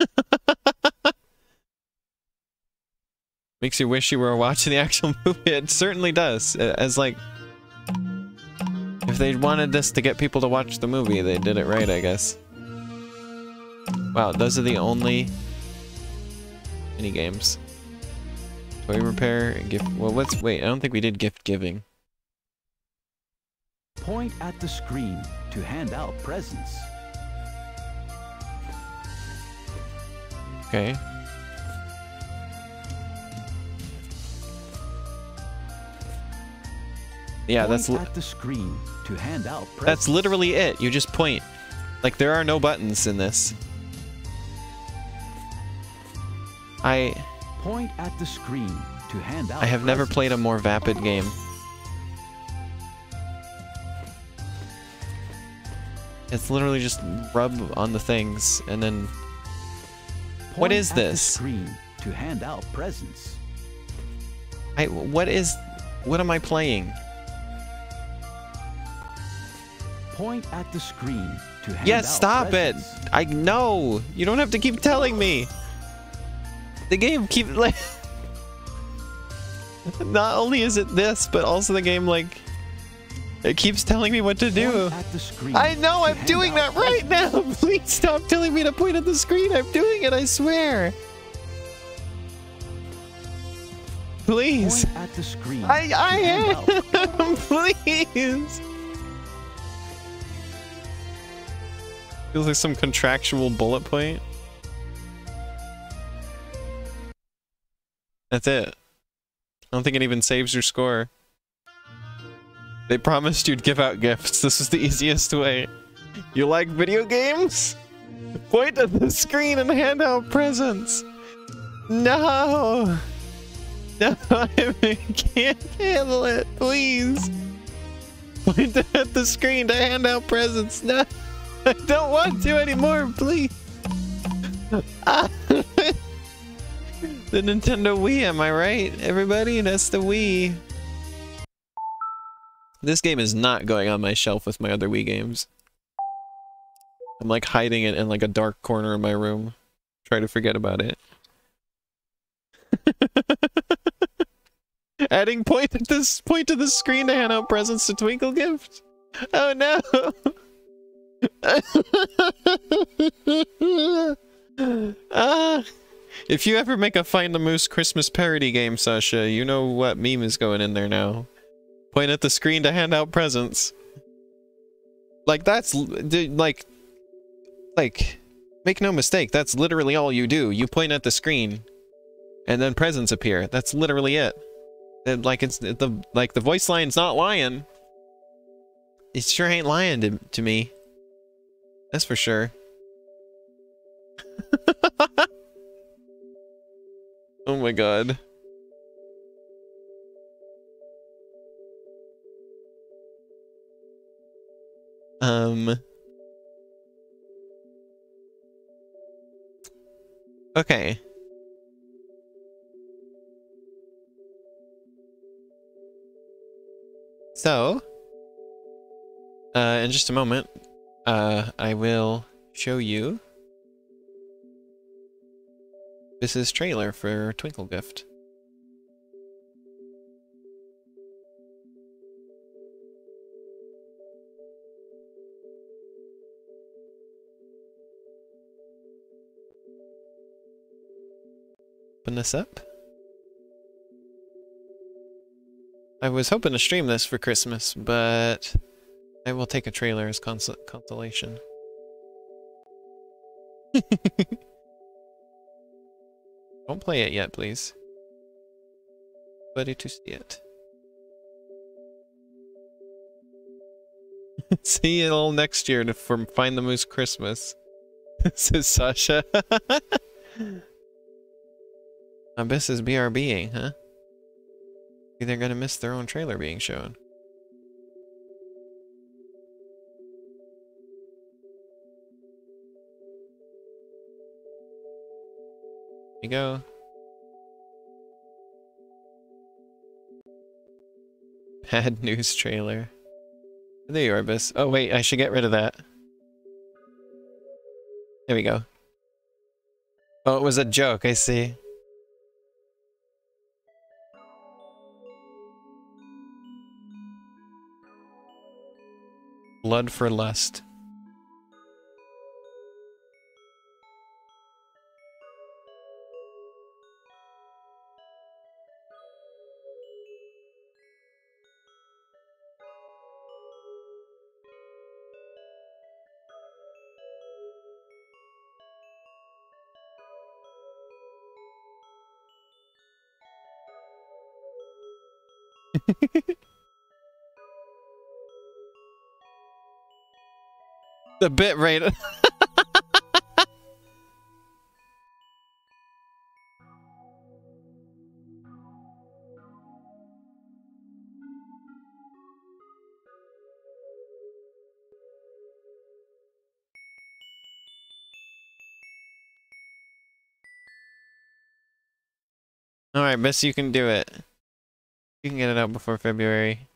Makes you wish you were watching the actual movie. It certainly does. As like, if they wanted this to get people to watch the movie, they did it right, I guess. Wow, those are the only mini games. Toy repair, and gift. Well, what's wait? I don't think we did gift giving. Point at the screen to hand out presents. Okay. Yeah, that's Point li- at the screen to hand out presents. that's literally it. You just point. Like there are no buttons in this. I Point at the screen to hand out I have never played a more vapid game. It's literally just rub on the things and then what is this? to hand out presents. I what is what am I playing? Point at the screen to hand Yes, out stop presents. it. I know. You don't have to keep telling me. The game keep like Not only is it this, but also the game like it keeps telling me what to do. Point at the screen I know I'm doing that right now. Please stop telling me to point at the screen. I'm doing it, I swear. Please. Point at the screen. I I am. Please. Feels like some contractual bullet point. That's it. I don't think it even saves your score. They promised you'd give out gifts. This is the easiest way. You like video games? Point at the screen and hand out presents. No. No, I can't handle it. Please. Point at the screen to hand out presents. No, I don't want to anymore. Please. The Nintendo Wii, am I right? Everybody, that's the Wii. This game is not going on my shelf with my other Wii games. I'm like hiding it in like a dark corner of my room. Try to forget about it. Adding point at this point to the screen to hand out presents to Twinkle Gift. Oh no! ah, if you ever make a Find the Moose Christmas parody game, Sasha, you know what meme is going in there now. Point at the screen to hand out presents. Like that's like, like, make no mistake. That's literally all you do. You point at the screen, and then presents appear. That's literally it. And like it's the like the voice line's not lying. It sure ain't lying to, to me. That's for sure. oh my god. Um. Okay. So, uh, in just a moment, uh, I will show you this is trailer for Twinkle Gift. Open this up. I was hoping to stream this for Christmas, but I will take a trailer as cons consolation. Don't play it yet, please. Ready to see it. see you all next year to, Find the Moose Christmas. Says Sasha. Abyss is BRBing, huh? They're gonna miss their own trailer being shown. There you go. Bad news trailer. There you are, Abyss. Oh wait, I should get rid of that. There we go. Oh, it was a joke, I see. Blood for lust. the bit rate. Alright, Miss, you can do it. You can get it out before February.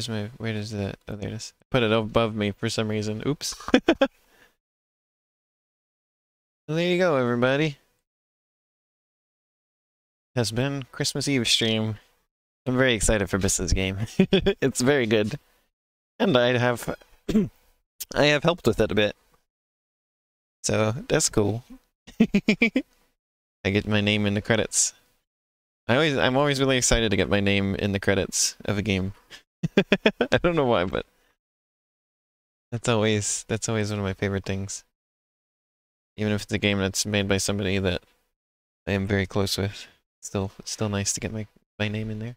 Where's my, where is that? Oh, there it is. Put it above me for some reason. Oops. well, there you go, everybody. Has been Christmas Eve stream. I'm very excited for Biss's game. it's very good. And I have I have helped with it a bit. So that's cool. I get my name in the credits. I always I'm always really excited to get my name in the credits of a game. I don't know why, but that's always that's always one of my favorite things. Even if it's a game that's made by somebody that I am very close with, still still nice to get my my name in there.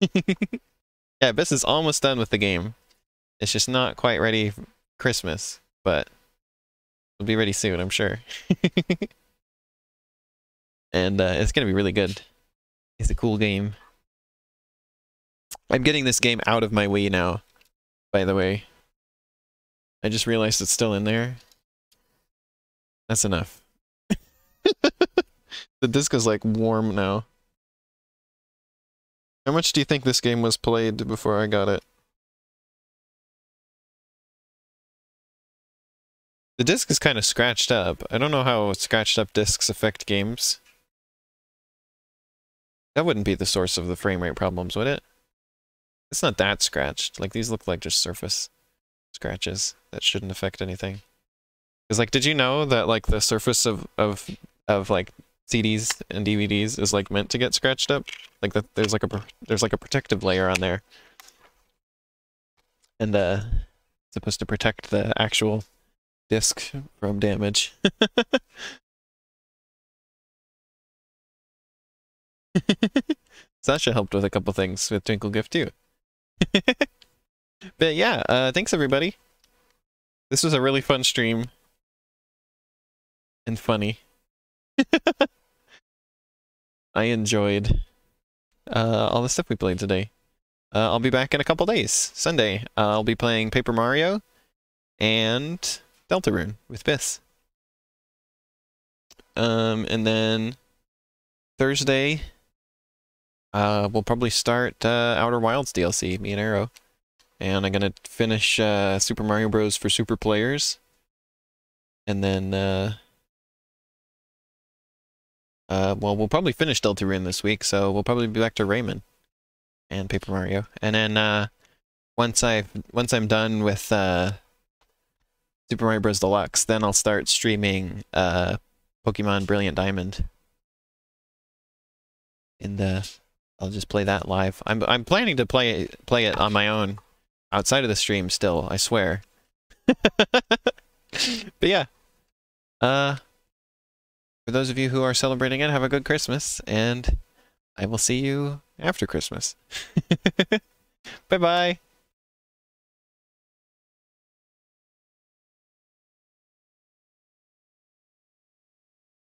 yeah, Abyss is almost done with the game. It's just not quite ready for Christmas, but it'll be ready soon, I'm sure. and uh, it's gonna be really good. It's a cool game. I'm getting this game out of my Wii now, by the way. I just realized it's still in there. That's enough. the disc is like warm now. How much do you think this game was played before I got it? The disc is kind of scratched up. I don't know how scratched up discs affect games. That wouldn't be the source of the frame rate problems, would it? It's not that scratched. Like, these look like just surface scratches. That shouldn't affect anything. Because, like, did you know that, like, the surface of, of, of, like, CDs and DVDs is, like, meant to get scratched up? Like, that there's, like, a, there's, like, a protective layer on there. And, uh, supposed to protect the actual disc from damage. Sasha helped with a couple things with Twinkle Gift too. but yeah, uh, thanks everybody. This was a really fun stream. And funny. I enjoyed uh, all the stuff we played today. Uh, I'll be back in a couple days. Sunday, I'll be playing Paper Mario and Deltarune with Biss. Um, and then Thursday, uh, we'll probably start uh, Outer Wilds DLC, me and Arrow. And I'm gonna finish uh, Super Mario Bros. for Super Players. And then, uh, uh, well, we'll probably finish Deltarune this week, so we'll probably be back to Rayman and Paper Mario. And then, uh, once I once I'm done with uh, Super Mario Bros. Deluxe, then I'll start streaming uh, Pokemon Brilliant Diamond. In the, I'll just play that live. I'm I'm planning to play play it on my own, outside of the stream. Still, I swear. but yeah, uh, for those of you who are celebrating it, have a good Christmas, and I will see you after Christmas. bye bye.